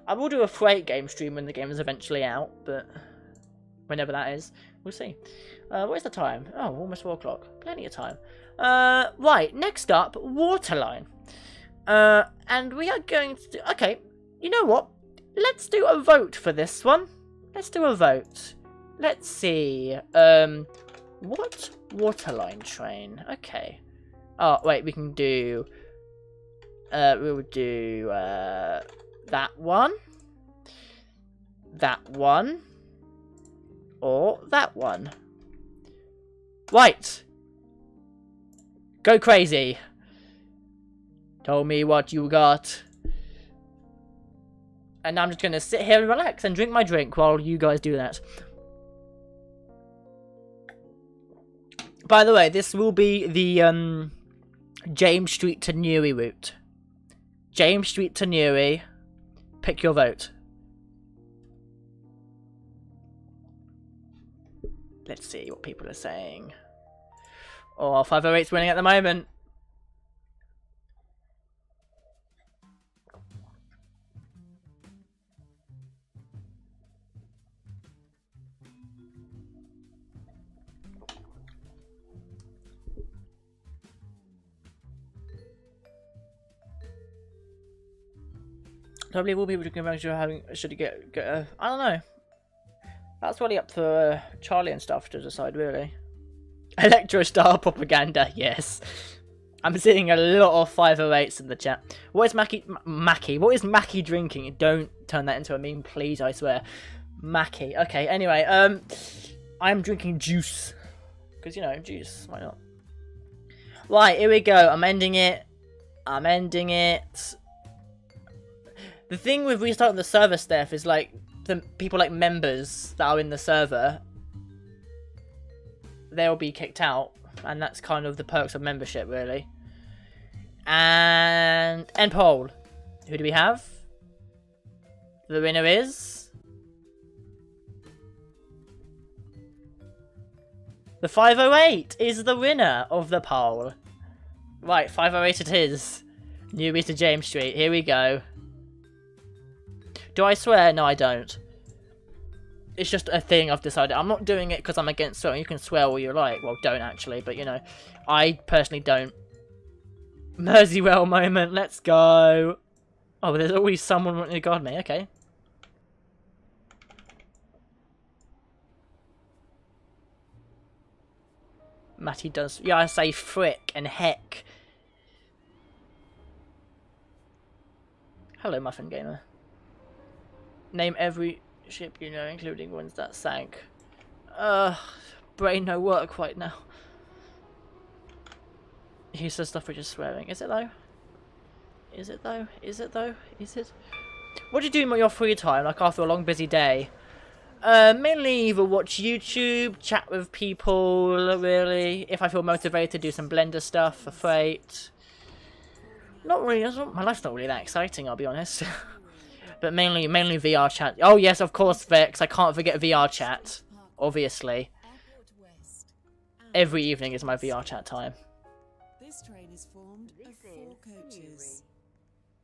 I will do a freight game stream when the game is eventually out, but... Whenever that is. We'll see. Uh, what is the time? Oh, almost 4 o'clock. Plenty of time. Uh, right, next up, Waterline. Uh, and we are going to do... Okay, you know what? let's do a vote for this one. Let's do a vote. Let's see. Um, what waterline train? Okay. Oh wait, we can do. Uh, we will do uh that one, that one, or that one. Right. Go crazy. Tell me what you got. And I'm just going to sit here and relax and drink my drink while you guys do that. By the way, this will be the um, James Street to Newry route. James Street to Newry. Pick your vote. Let's see what people are saying. Oh, 508's winning at the moment. Probably will people around sure having should get get a, I don't know. That's really up for uh, Charlie and stuff to decide really. Electro Star propaganda, yes. I'm seeing a lot of 508s in the chat. What is Mackie Mackie? What is Mackie drinking? Don't turn that into a meme, please, I swear. Mackie. Okay, anyway, um I'm drinking juice. Because you know, juice, why not? Right, here we go. I'm ending it. I'm ending it. The thing with restarting the server stuff is like the people like members that are in the server, they'll be kicked out, and that's kind of the perks of membership, really. And end poll. Who do we have? The winner is the 508 is the winner of the poll. Right, 508 it is. Newry to James Street. Here we go. Do I swear? No, I don't. It's just a thing I've decided. I'm not doing it because I'm against swearing. You can swear all you like. Well, don't actually, but you know, I personally don't. Mersey-Well moment. Let's go. Oh, there's always someone wanting to guard me. Okay. Matty does. Yeah, I say frick and heck. Hello, Muffin Gamer. Name every ship you know, including ones that sank. Uh, brain no work right now. He says stuff which is swearing. Is it though? Is it though? Is it though? Is it? What do you do in your free time, like after a long busy day? Uh, mainly either watch YouTube, chat with people, really. If I feel motivated, do some Blender stuff for Freight. Not really, my life's not really that exciting, I'll be honest. but mainly mainly VR chat. Oh yes, of course, Vex. I can't forget VR chat. Obviously, Airport West. and every evening is my VR chat time. This train is formed of four coaches.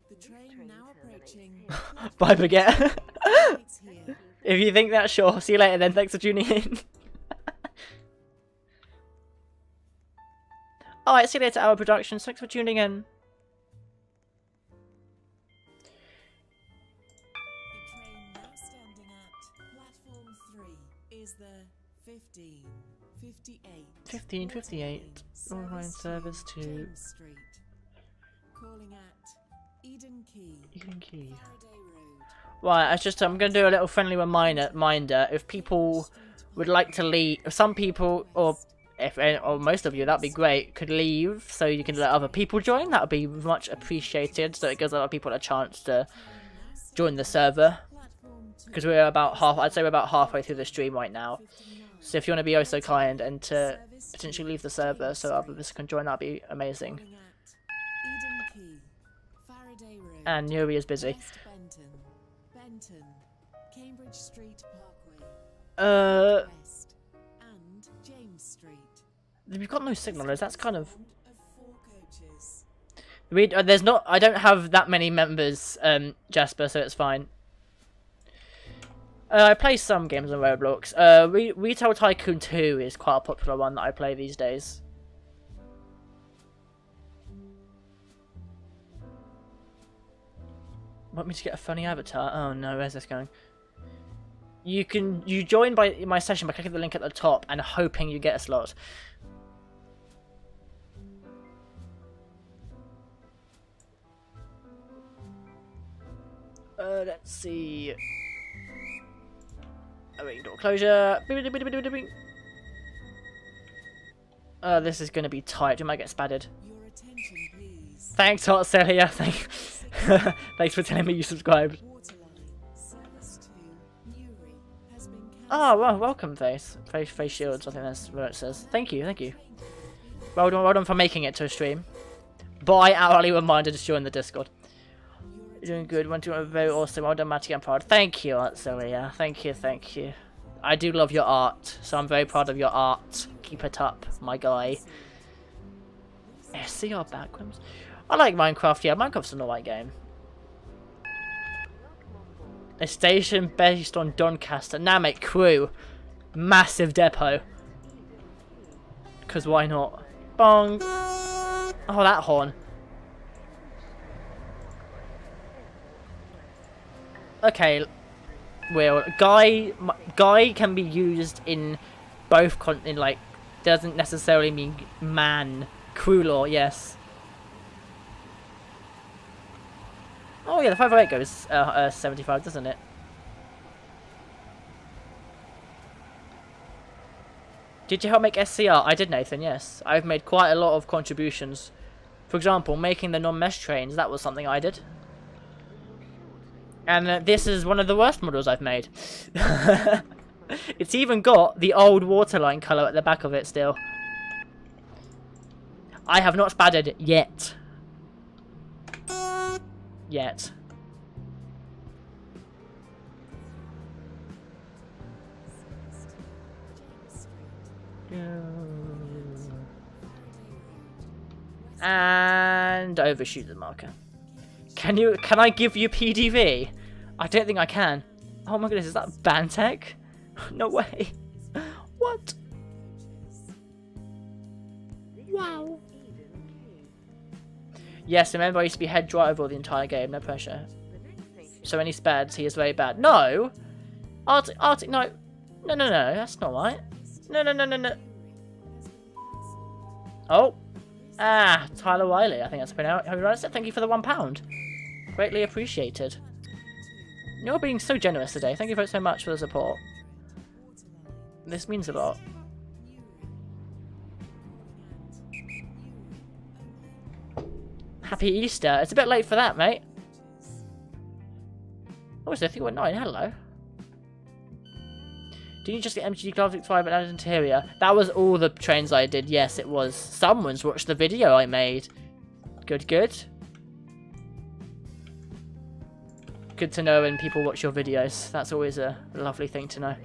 The train train now approaching. Bye, Baguette. If you think that, sure. See you later then. Thanks for tuning in. Alright, see you later, Our Productions. Thanks for tuning in. 58. 15, 58. calling Online service to James Street. Calling at Eden Quay, Eden Quay. Right, I just I'm gonna do a little friendly reminder. Minder, if people would like to leave, if some people or if eh, or most of you, that'd be great. Could leave so you can let other people join. That would be much appreciated. So it gives other people a chance to join the server. Because we're about half. I'd say we're about halfway through the stream right now. 59. So if you want to be oh so kind and to potentially leave the server so other people can join, that'd be amazing. Eden Quay, Faraday And Yuri is busy. West Benton, Benton, Cambridge Street Parkway, Uh, West, and James Street. we've got no signalers. That's kind of Of. We uh, there's not. I don't have that many members, um, Jasper, so it's fine. Uh, I play some games on Roblox. Uh, Re- Retail Tycoon 2 is quite a popular one that I play these days. Want me to get a funny avatar? Oh no, where's this going? You can you join by my session by clicking the link at the top and hoping you get a slot. Uh, let's see. Awaiting door closure. Uh, this is going to be tight. We might get spattered. Your attention, please. Thanks, Hot Celia. Thank Thanks for telling me you subscribed. Waterline, service to Newry has been cancelled. Oh, well, welcome, Face. Face, face Shields, I think that's what it says. Thank you, thank you. Well done, well done for making it to a stream. But I hourly reminded to join the Discord. You're doing good, went to very awesome, well done, Matty, I'm proud. Thank you, Aunt Celia. Thank you, thank you. I do love your art, so I'm very proud of your art. Keep it up, my guy. SCR Backrooms? I like Minecraft, yeah, Minecraft's an alright game. A station based on Doncaster. Namek Crew. Massive depot. Because why not? Bong. Oh, that horn. Okay. Will guy guy can be used in both con in like doesn't necessarily mean man. Crew law, yes. Oh yeah, the 508 goes uh, uh, 75, doesn't it? Did you help make SCR? I did, Nathan, yes. I've made quite a lot of contributions. For example, making the non-mesh trains, that was something I did. And uh, this is one of the worst models I've made. it's even got the old waterline colour at the back of it still. I have not spadded yet. Yet. And overshoot the marker. Can you? Can I give you PDV? I don't think I can. Oh my goodness, is that Bantech? No way. What? Wow. Yes, remember I used to be head driver the entire game, no pressure. So any spads, he is very bad. No! Arctic, Arctic, no. No, no, no, that's not right. No, no, no, no, no. Oh. Ah, Tyler Wiley, I think that's pronounced. How you pronounced it? Thank you for the one pound. Greatly appreciated. You're being so generous today. Thank you so much for the support. This means a lot. Happy Easter. It's a bit late for that, mate. Oh, it's a 9. Hello. Did you just get MGD Classic 5 and added interior? That was all the trains I did. Yes, it was. Someone's watched the video I made. Good, good. Good to know when people watch your videos. That's always a lovely thing to know.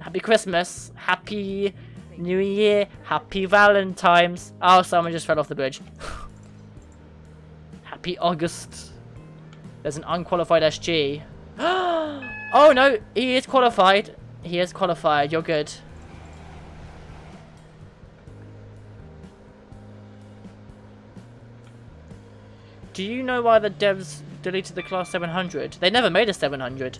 Happy Christmas. Happy New Year. Happy Valentine's. Oh, someone just fell off the bridge. Happy August. There's an unqualified SG. oh no, he is qualified. He is qualified. You're good. Do you know why the devs deleted the class 700? They never made a 700.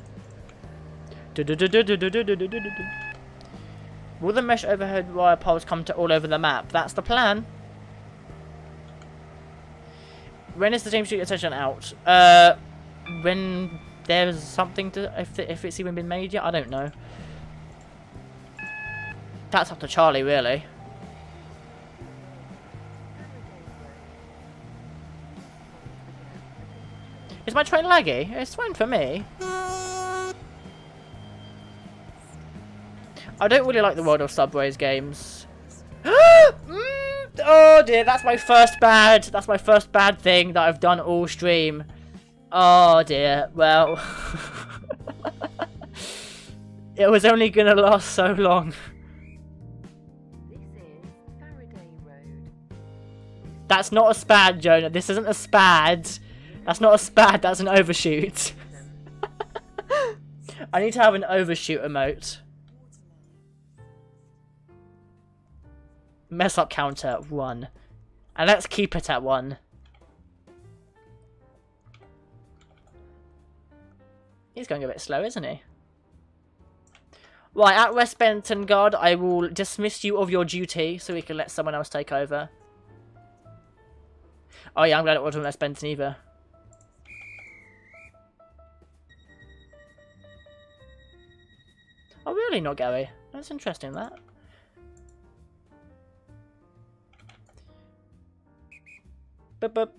Will the mesh overhead wire poles come to all over the map? That's the plan. When is the James Street extension out? Uh, when there's something to, if, if it's even been made yet, I don't know. That's up to Charlie, really. Is my train laggy? It's fine for me. I don't really like the World of Subways games. Mm, oh dear, that's my first bad. That's my first bad thing that I've done all stream. Oh dear, well. it was only gonna last so long. This is Faraday Road. That's not a spad, Jonah. This isn't a spad. That's not a spad, that's an overshoot. I need to have an overshoot emote. Mess up counter, one. And let's keep it at one. He's going a bit slow, isn't he? Right, at West Benton Guard, I will dismiss you of your duty so we can let someone else take over. Oh yeah, I'm glad it wasn't West Benton either. Oh really, not Gary? That's interesting, that. Bup, bup.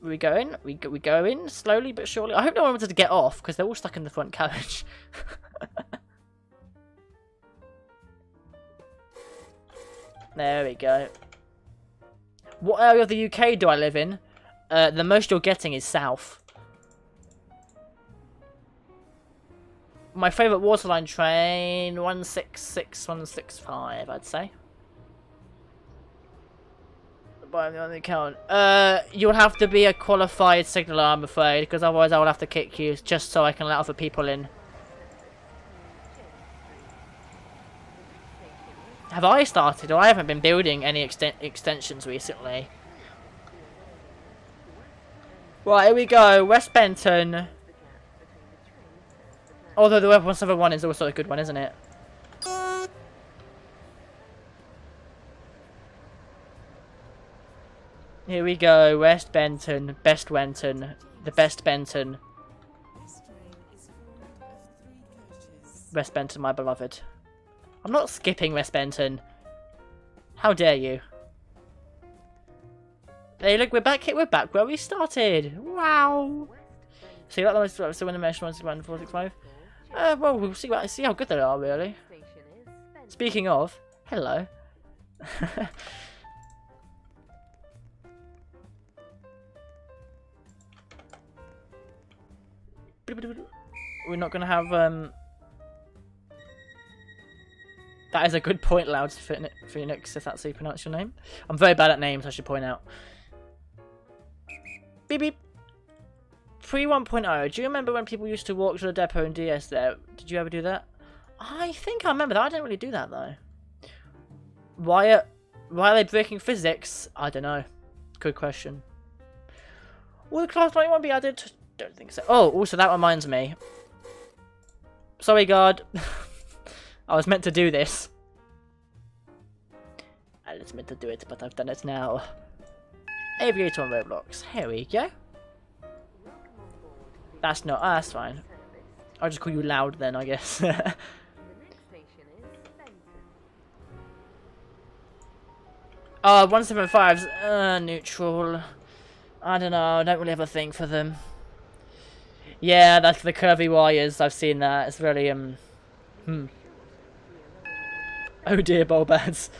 We go in. We go, we go in slowly but surely. I hope no one wanted to get off because they're all stuck in the front carriage. there we go. What area of the UK do I live in? Uh, the most you're getting is south. My favourite waterline train, 166165, I'd say. By the only count. Uh, you'll have to be a qualified signaller, I'm afraid, because otherwise I will have to kick you, just so I can let other people in. Have I started? Or I haven't been building any exten extensions recently. Right, here we go. West Benton. Although the Web 171 is also a good one, isn't it? Here we go. West Benton. Best Wenton. The best Benton. West Benton, my beloved. I'm not skipping West Benton. How dare you? Hey, look, we're back. We're back where we started. Wow. See that most so when the mesh six five. Uh, well, we'll see what see how good they are really. Speaking of, hello. We're not gonna have um. That is a good point, Loud Phoenix, if that's how you pronounce your name. I'm very bad at names, I should point out. Beep beep. Pre 1.0, do you remember when people used to walk to the depot in DS there? Did you ever do that? I think I remember that. I didn't really do that though. Why are, why are they breaking physics? I don't know. Good question. Will the class 91 be added? Don't think so. Oh, also that reminds me. Sorry, guard. I was meant to do this. I was meant to do it, but I've done it now. Aviator on Roblox. Here we go. That's not. Ah, that's fine. I'll just call you loud then, I guess. Uh, 175's uh, neutral. I don't know, I don't really have a thing for them. Yeah, that's the curvy wires, I've seen that. It's really, um... Hmm. Oh dear, Bulbads.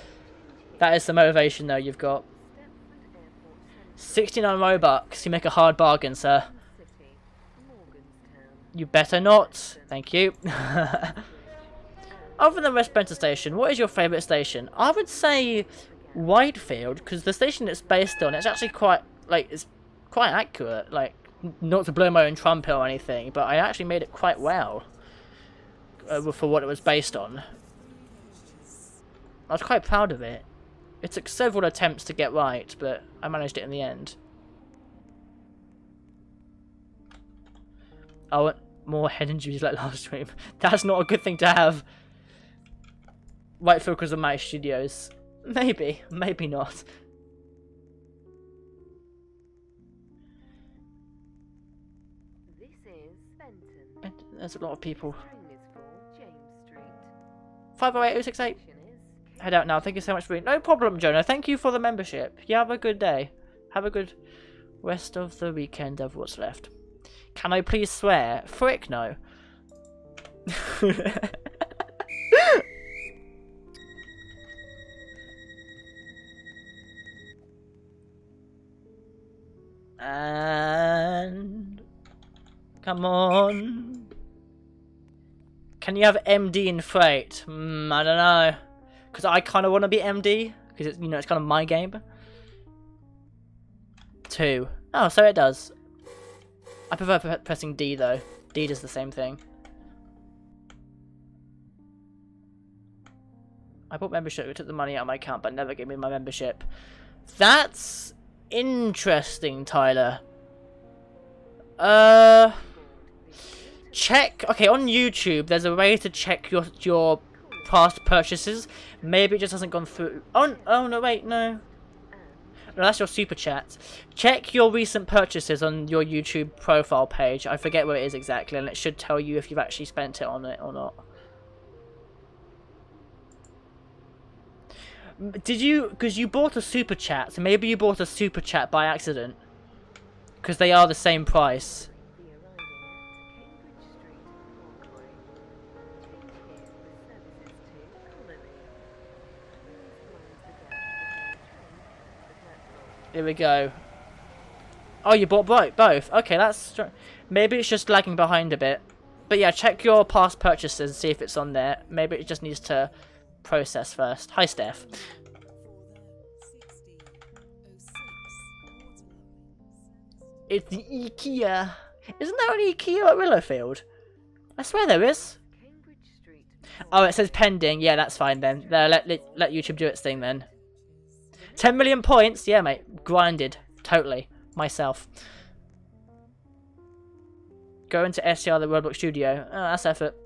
That is the motivation, though, you've got. 69 Robux. You make a hard bargain, sir. You better not. Thank you. Other than West Benton Station, what is your favourite station? I would say Whitefield, because the station it's based on, it's actually quite, like, it's quite accurate. Like, not to blow my own trumpet or anything, but I actually made it quite well uh, for what it was based on. I was quite proud of it. It took several attempts to get right, but I managed it in the end. I want more head injuries like last stream. That's not a good thing to have. Whitefield focus on my studios. Maybe, maybe not. This is Fenton. And There's a lot of people. Train is for James Street. 508068. Head out now. Thank you so much for being. No problem, Jonah. Thank you for the membership. You have a good day. Have a good rest of the weekend of what's left. Can I please swear? Frick no. and come on. Can you have MD in freight? Hmm, I don't know. Because I kind of want to be MD. Because, it's you know, it's kind of my game. Two. Oh, so it does. I prefer pre- pressing D, though. D does the same thing. I bought membership, it took the money out of my account, but never gave me my membership. That's interesting, Tyler. Uh... check. Okay, on YouTube, there's a way to check your your past purchases. Maybe it just hasn't gone through. Oh, oh no, wait, no. No, that's your super chat. Check your recent purchases on your YouTube profile page. I forget where it is exactly, and it should tell you if you've actually spent it on it or not. Did you? Because you bought a super chat, so maybe you bought a super chat by accident. Because they are the same price. Here we go. Oh, you bought both. Both. Okay, that's maybe it's just lagging behind a bit. But yeah, check your past purchases and see if it's on there. Maybe it just needs to process first. Hi, Steph. for the 6006 Waterloo. It's the IKEA. Isn't there an IKEA at Willowfield? I swear there is. Oh, it says pending. Yeah, that's fine then. There, let, let let YouTube do its thing then. 10 million points. Yeah, mate. Grinded. Totally. Myself. Go into SCR, the Roblox studio. Oh, that's effort.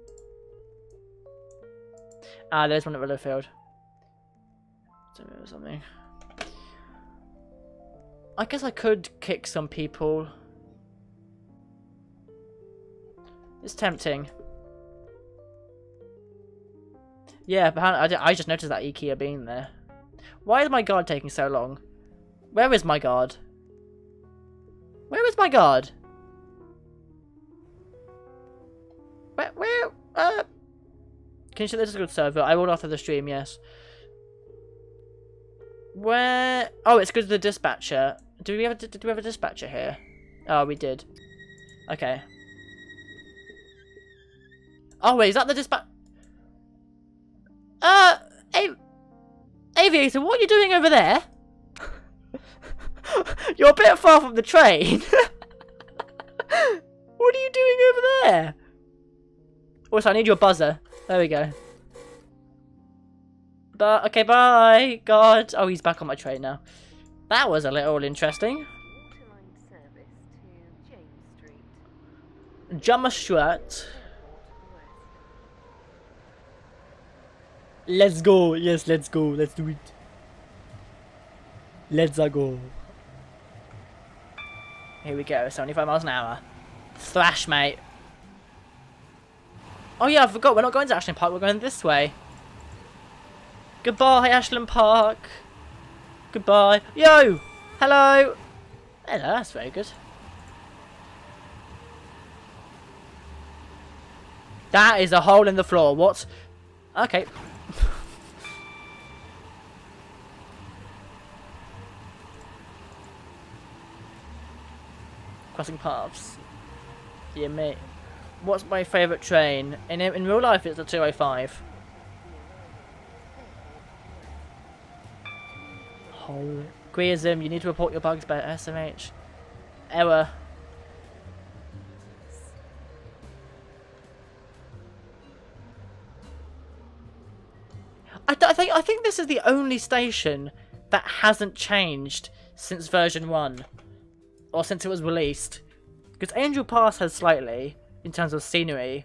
Ah, there's one at Willowfield. Something. I guess I could kick some people. It's tempting. Yeah, but I, I just noticed that IKEA being there. Why is my guard taking so long? Where is my guard? Where is my guard? Where, where, uh... Can you is a good server? I will after the stream, yes. Where... Oh, it's good of the dispatcher. Do we have a, did we have a dispatcher here? Oh, we did. Okay. Oh, wait, is that the dispatch... Uh, Aviator, what are you doing over there? You're a bit far from the train. what are you doing over there? Also, I need your buzzer. There we go. But okay, bye. God. Oh, he's back on my train now. That was a little interesting. Waterline service to James Street. Jumma Stewart. Let's go. Yes, let's go. Let's do it. Let's go. Here we go. 75 miles an hour. Thrash, mate. Oh yeah, I forgot. We're not going to Ashlan Park. We're going this way. Goodbye, Ashlan Park. Goodbye. Yo! Hello! Hello, that's very good. That is a hole in the floor. What? Okay. Crossing paths. Yeah, mate. What's my favourite train? In in real life, it's the 205. Oh. Queerism, you need to report your bugs by SMH. Error. I, I think I think this is the only station that hasn't changed since version one, or since it was released. Because Angel Pass has slightly in terms of scenery.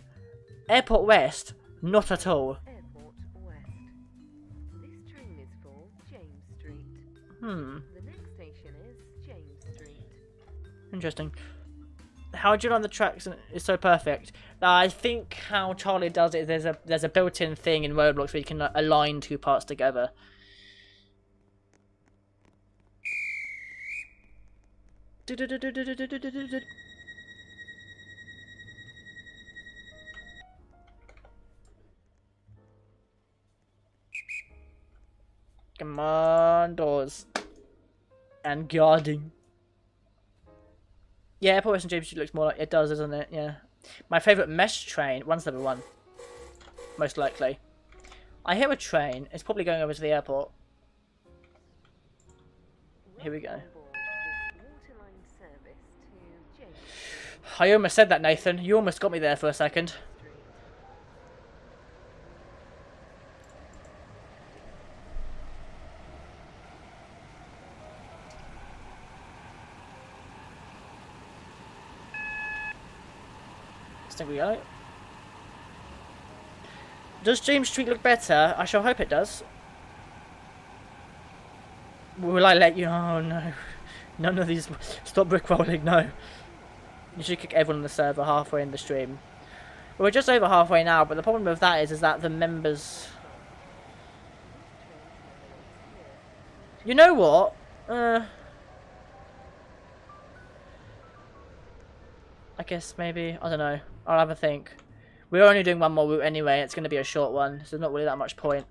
Airport West, not at all. Airport West. This train is for James Street. Hmm, The next station is James Street. interesting. How do you learn the tracks? and It's so perfect. I think how Charlie does it. There's a there's a built-in thing in Roblox where you can align two parts together. Doors. And guarding. Yeah, Airport Western James looks more like it does, doesn't it? Yeah. My favourite mesh train, one's number one. Most likely. I hear a train. It's probably going over to the airport. Here we go. On board this waterline service to James Street. I almost said that, Nathan. You almost got me there for a second. think we go. Does James Street look better? I shall hope it does. Will I let you? Oh no. None of these. Stop brick rolling, no. You should kick everyone on the server halfway in the stream. We're just over halfway now, but the problem with that is, is that the members... You know what? Uh... I guess maybe, I don't know. I'll have a think. We're only doing one more route anyway, it's going to be a short one, so not really that much point.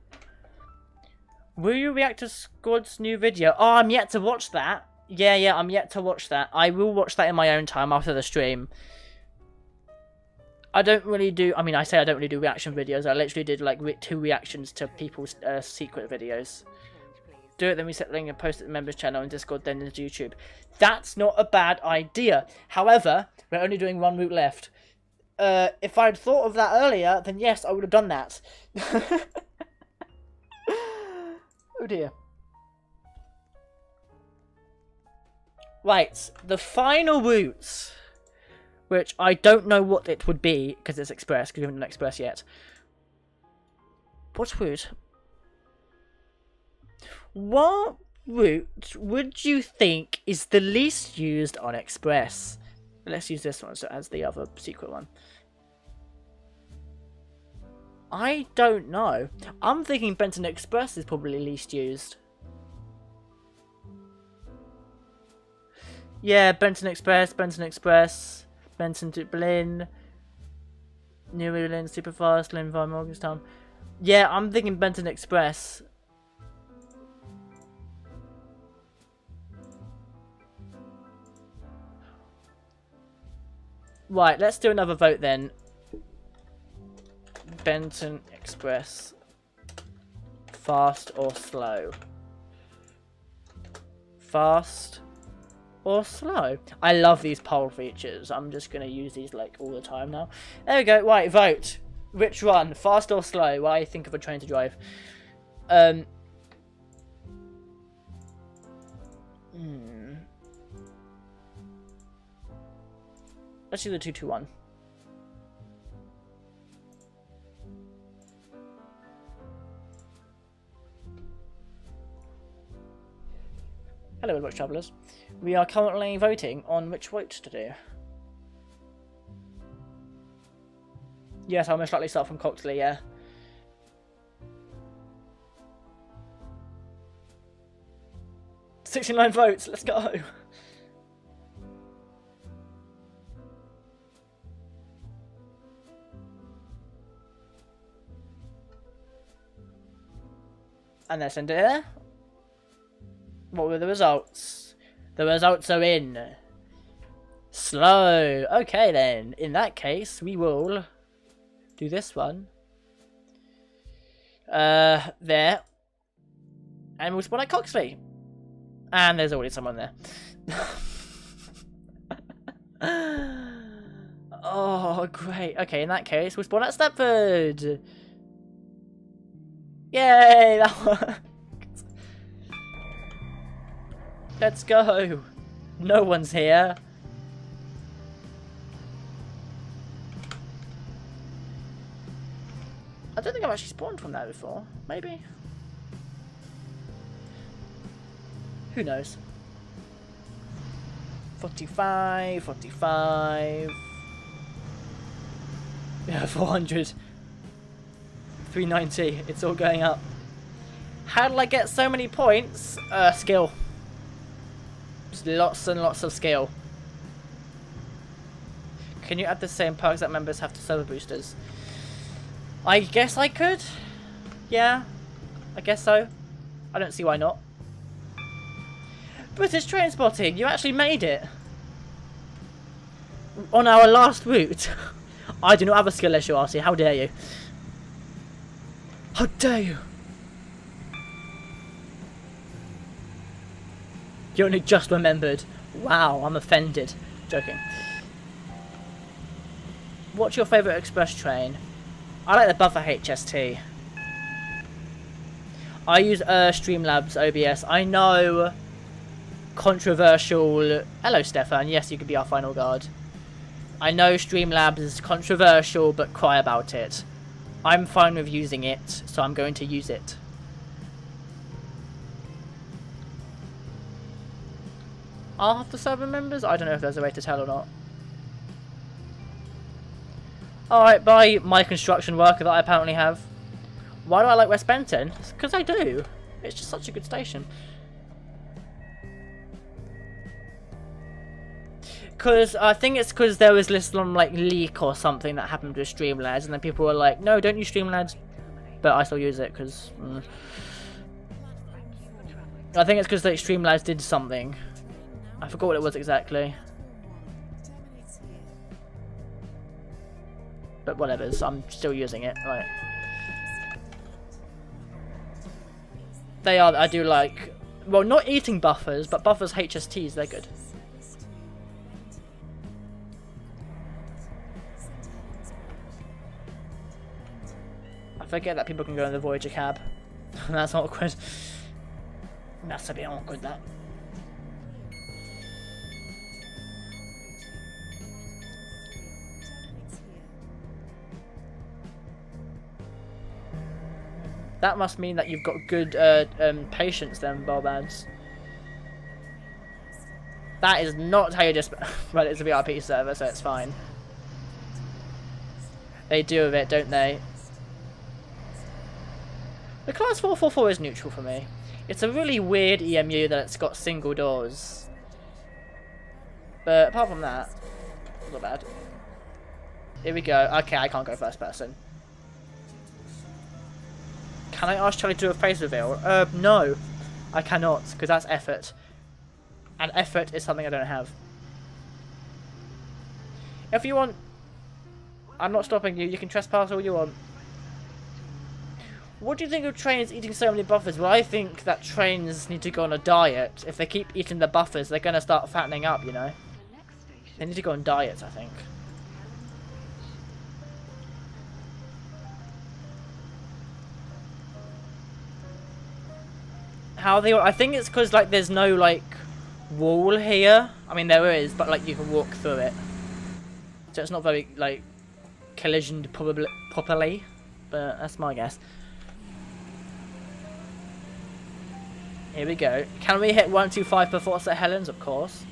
Will you react to Squad's new video? Oh, I'm yet to watch that. Yeah, yeah, I'm yet to watch that. I will watch that in my own time after the stream. I don't really do, I mean, I say I don't really do reaction videos. I literally did like re two reactions to people's uh, secret videos. Do it, then we set the link and post it to the members channel and Discord, then into YouTube. That's not a bad idea. However, we're only doing one route left. Uh, if I'd thought of that earlier, then yes, I would have done that. oh dear. Right, the final route, which I don't know what it would be, because it's express, because we haven't done express yet. What route? What route would you think is the least used on express? Let's use this one so as the other secret one. I don't know. I'm thinking Benton Express is probably least used. Yeah, Benton Express, Benton Express, Benton to Berlin, New Berlin, Superfast, Linville, Morgantown. Yeah, I'm thinking Benton Express. Right, let's do another vote then. Benton Express. Fast or slow? Fast or slow. I love these poll features. I'm just going to use these like all the time now. There we go. Right, vote. Which one? Fast or slow? What I think of a train to drive. Um. Hmm. Let's do the 221. Hello, Watch Travellers. We are currently voting on which route to do. Yes, I'll most likely start from Coxly, yeah. Sixty-nine votes, let's go! And let's end it here. What were the results? The results are in. Slow. Okay then. In that case, we will do this one. Uh, there. And we'll spawn at Coxly. And there's already someone there. oh, great. Okay, in that case, we'll spawn at Stepford. Yay, that worked. Let's go. No one's here. I don't think I've actually spawned from there before. Maybe. Who knows? 45, 45. Yeah, 400. 390. It's all going up. How did I get so many points? Uh, skill. Lots and lots of skill. Can you add the same perks that members have to server boosters? I guess I could. Yeah, I guess so. I don't see why not. British train spotting, you actually made it. On our last route. I do not have a skill issue, RC. How dare you? How dare you? You only just remembered. Wow, I'm offended. Joking. What's your favourite express train? I like the Buffer HST. I use uh, Streamlabs OBS. I know controversial... Hello, Stefan. Yes, you could be our final guard. I know Streamlabs is controversial, but cry about it. I'm fine with using it, so I'm going to use it. Half the server members? I don't know if there's a way to tell or not. Alright, by my construction worker that I apparently have. Why do I like West Benton? Because I do. It's just such a good station. Because I think it's because there was this like leak or something that happened with Streamlabs, and then people were like, "No, don't use Streamlabs," but I still use it because mm. I think it's because like Streamlabs did something. I forgot what it was exactly, but whatever. I'm still using it. Right. They are. I do like. Well, not eating buffers, but buffers HSTs. They're good. I forget that people can go in the Voyager cab. That's awkward. That's a bit awkward, that. That must mean that you've got good uh, um, patience then, Bobads. That is not how you just... well, it's a VIP server, so it's fine. They do with it, don't they? The class 444 is neutral for me. It's a really weird EMU that it's got single doors. But apart from that, not bad. Here we go. Okay, I can't go first person. Can I ask Charlie to do a face reveal? Uh, no. I cannot, because that's effort. And effort is something I don't have. If you want... I'm not stopping you. You can trespass all you want. What do you think of trains eating so many buffers? Well, I think that trains need to go on a diet. If they keep eating the buffers, they're going to start fattening up, you know? They need to go on diets, I think. How they? I think it's because like there's no like wall here. I mean there is, but like you can walk through it, so it's not very like collisioned probably properly. But that's my guess. Here we go. Can we hit 125 before St. Helens? Of course.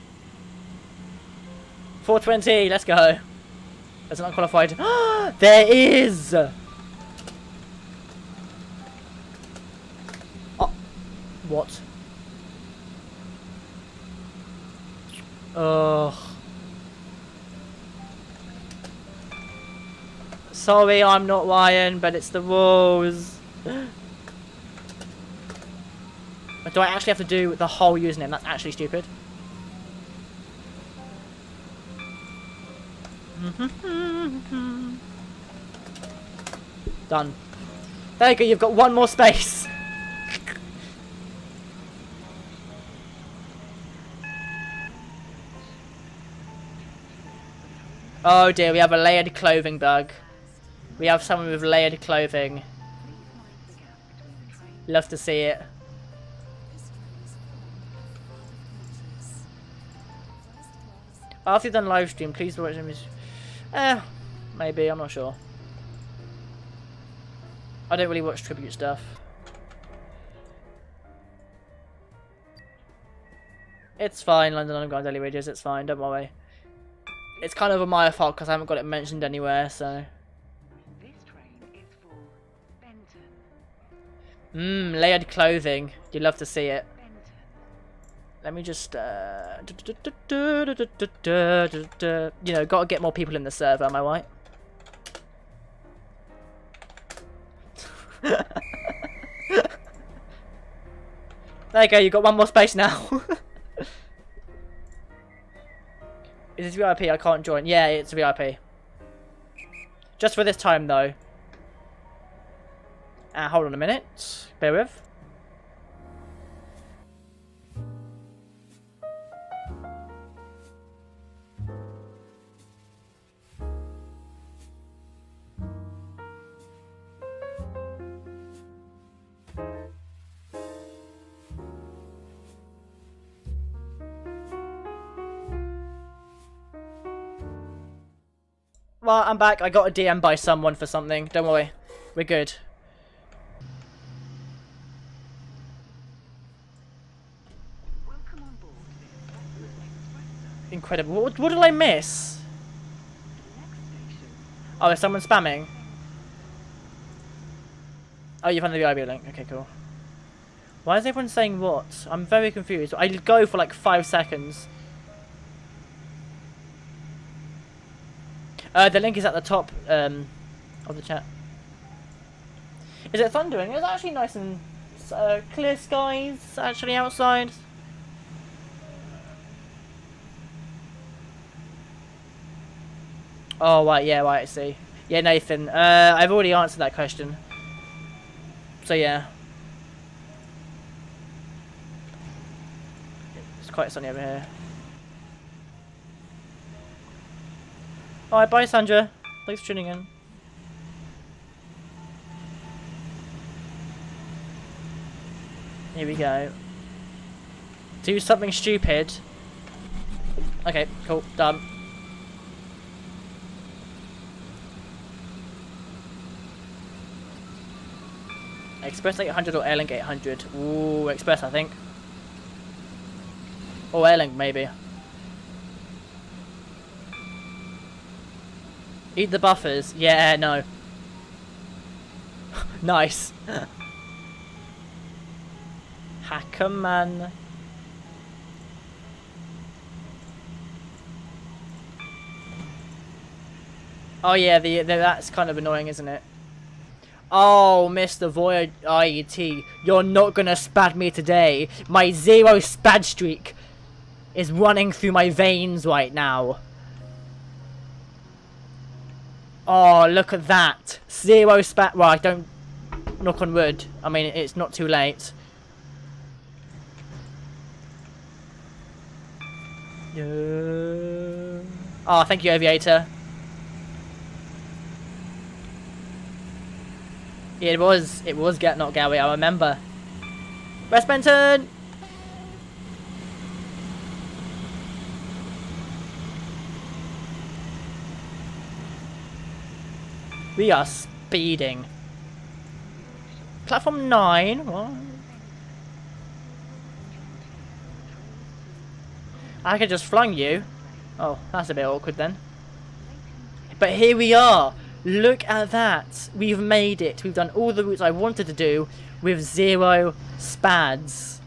420, let's go. There's an unqualified. there is! What? Ugh. Sorry, I'm not Ryan, but it's the rules. Do I actually have to do the whole username? That's actually stupid. Done. There you go, you've got one more space. oh dear, we have a layered clothing bug. We have someone with layered clothing. Love to see it. After you've done live stream, please watch them. Eh, maybe, I'm not sure. I don't really watch tribute stuff. It's fine, London Underground Daily Wages, it's fine, don't worry. It's kind of a my fault because I haven't got it mentioned anywhere, so... This train is for Benton. Mmm, layered clothing—you'd love to see it. Let me just, uh... You know, gotta get more people in the server, am I right? there you go, you've got one more space now. Is this VIP? I can't join. Yeah, it's VIP. Just for this time, though. Uh, hold on a minute. Bear with. I'm back. I got a DM by someone for something. Don't worry. We're good. Incredible. What, what did I miss? Oh, is someone spamming? Oh, you found the VIB link. Okay, cool. Why is everyone saying what? I'm very confused. I go for like five seconds. Uh, the link is at the top um, of the chat. Is it thundering? It's actually nice and uh, clear skies actually outside. Oh, right, yeah, right, I see. Yeah, Nathan, uh, I've already answered that question. So, yeah. It's quite sunny over here. Alright, bye, Sandra. Thanks for tuning in. Here we go. Do something stupid. Okay, cool, done. Express 800 or Airlink 800? Ooh, Express, I think. Or Airlink, maybe. Eat the buffers. Yeah, no. nice. Hacker man. Oh yeah, the, the that's kind of annoying, isn't it? Oh, Mr. Void IET, you're not gonna spad me today. My zero spad streak is running through my veins right now. Oh, look at that. Zero spat. Well, I don't knock on wood. I mean, it's not too late. Yeah. Oh, thank you, Aviator. It was, it was Get Not Gary, I remember. West Benton! We are speeding. Platform 9? What? I could just flung you. Oh, that's a bit awkward then. But here we are. Look at that. We've made it. We've done all the routes I wanted to do with zero spads.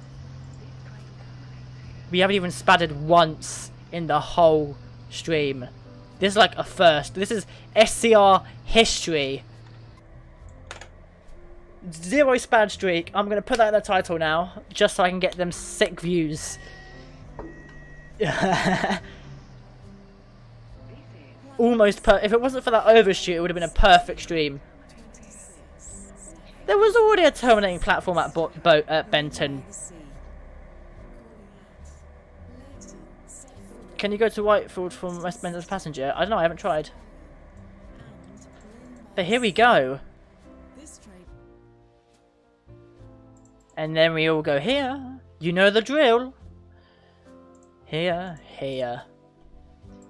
We haven't even spadded once in the whole stream. This is like a first. This is SCR history. Zero spad streak. I'm going to put that in the title now, just so I can get them sick views. Almost per- If it wasn't for that overshoot, it would have been a perfect stream. There was already a terminating platform at Bo at Benton. Can you go to Whitefield from West Benton as passenger? I don't know, I haven't tried. But here we go. And then we all go here. You know the drill. Here, here.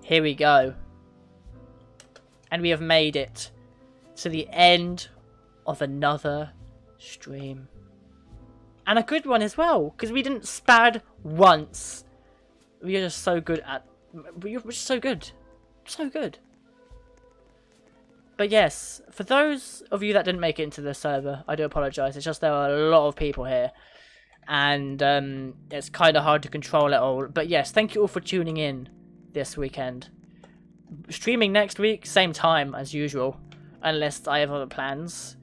Here we go. And we have made it to the end of another stream. And a good one as well, because we didn't spad once. We are just so good at... We're just so good. So good. But yes, for those of you that didn't make it into the server, I do apologise. It's just there are a lot of people here. And um, it's kind of hard to control it all. But yes, thank you all for tuning in this weekend. Streaming next week, same time as usual. Unless I have other plans.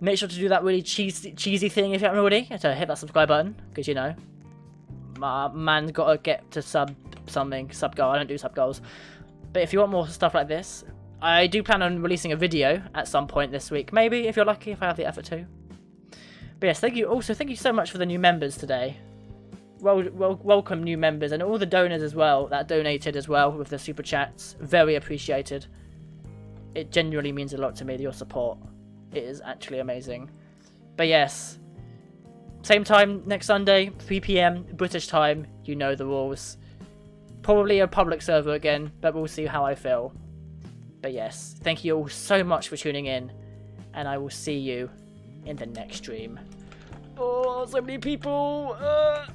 Make sure to do that really cheesy, cheesy thing if you haven't already. To hit that subscribe button. Because, you know, man's got to get to sub something. Sub goal. I don't do sub goals. But if you want more stuff like this, I do plan on releasing a video at some point this week. Maybe, if you're lucky, if I have the effort to. But yes, thank you. Also, thank you so much for the new members today. Well, well, welcome new members and all the donors as well that donated as well with the super chats. Very appreciated. It genuinely means a lot to me, your support. It is actually amazing. But yes, same time next Sunday, 3 p.m. British time. You know the rules. Probably a public server again, but we'll see how I feel. But yes, thank you all so much for tuning in, and I will see you in the next stream. Oh, so many people! Uh...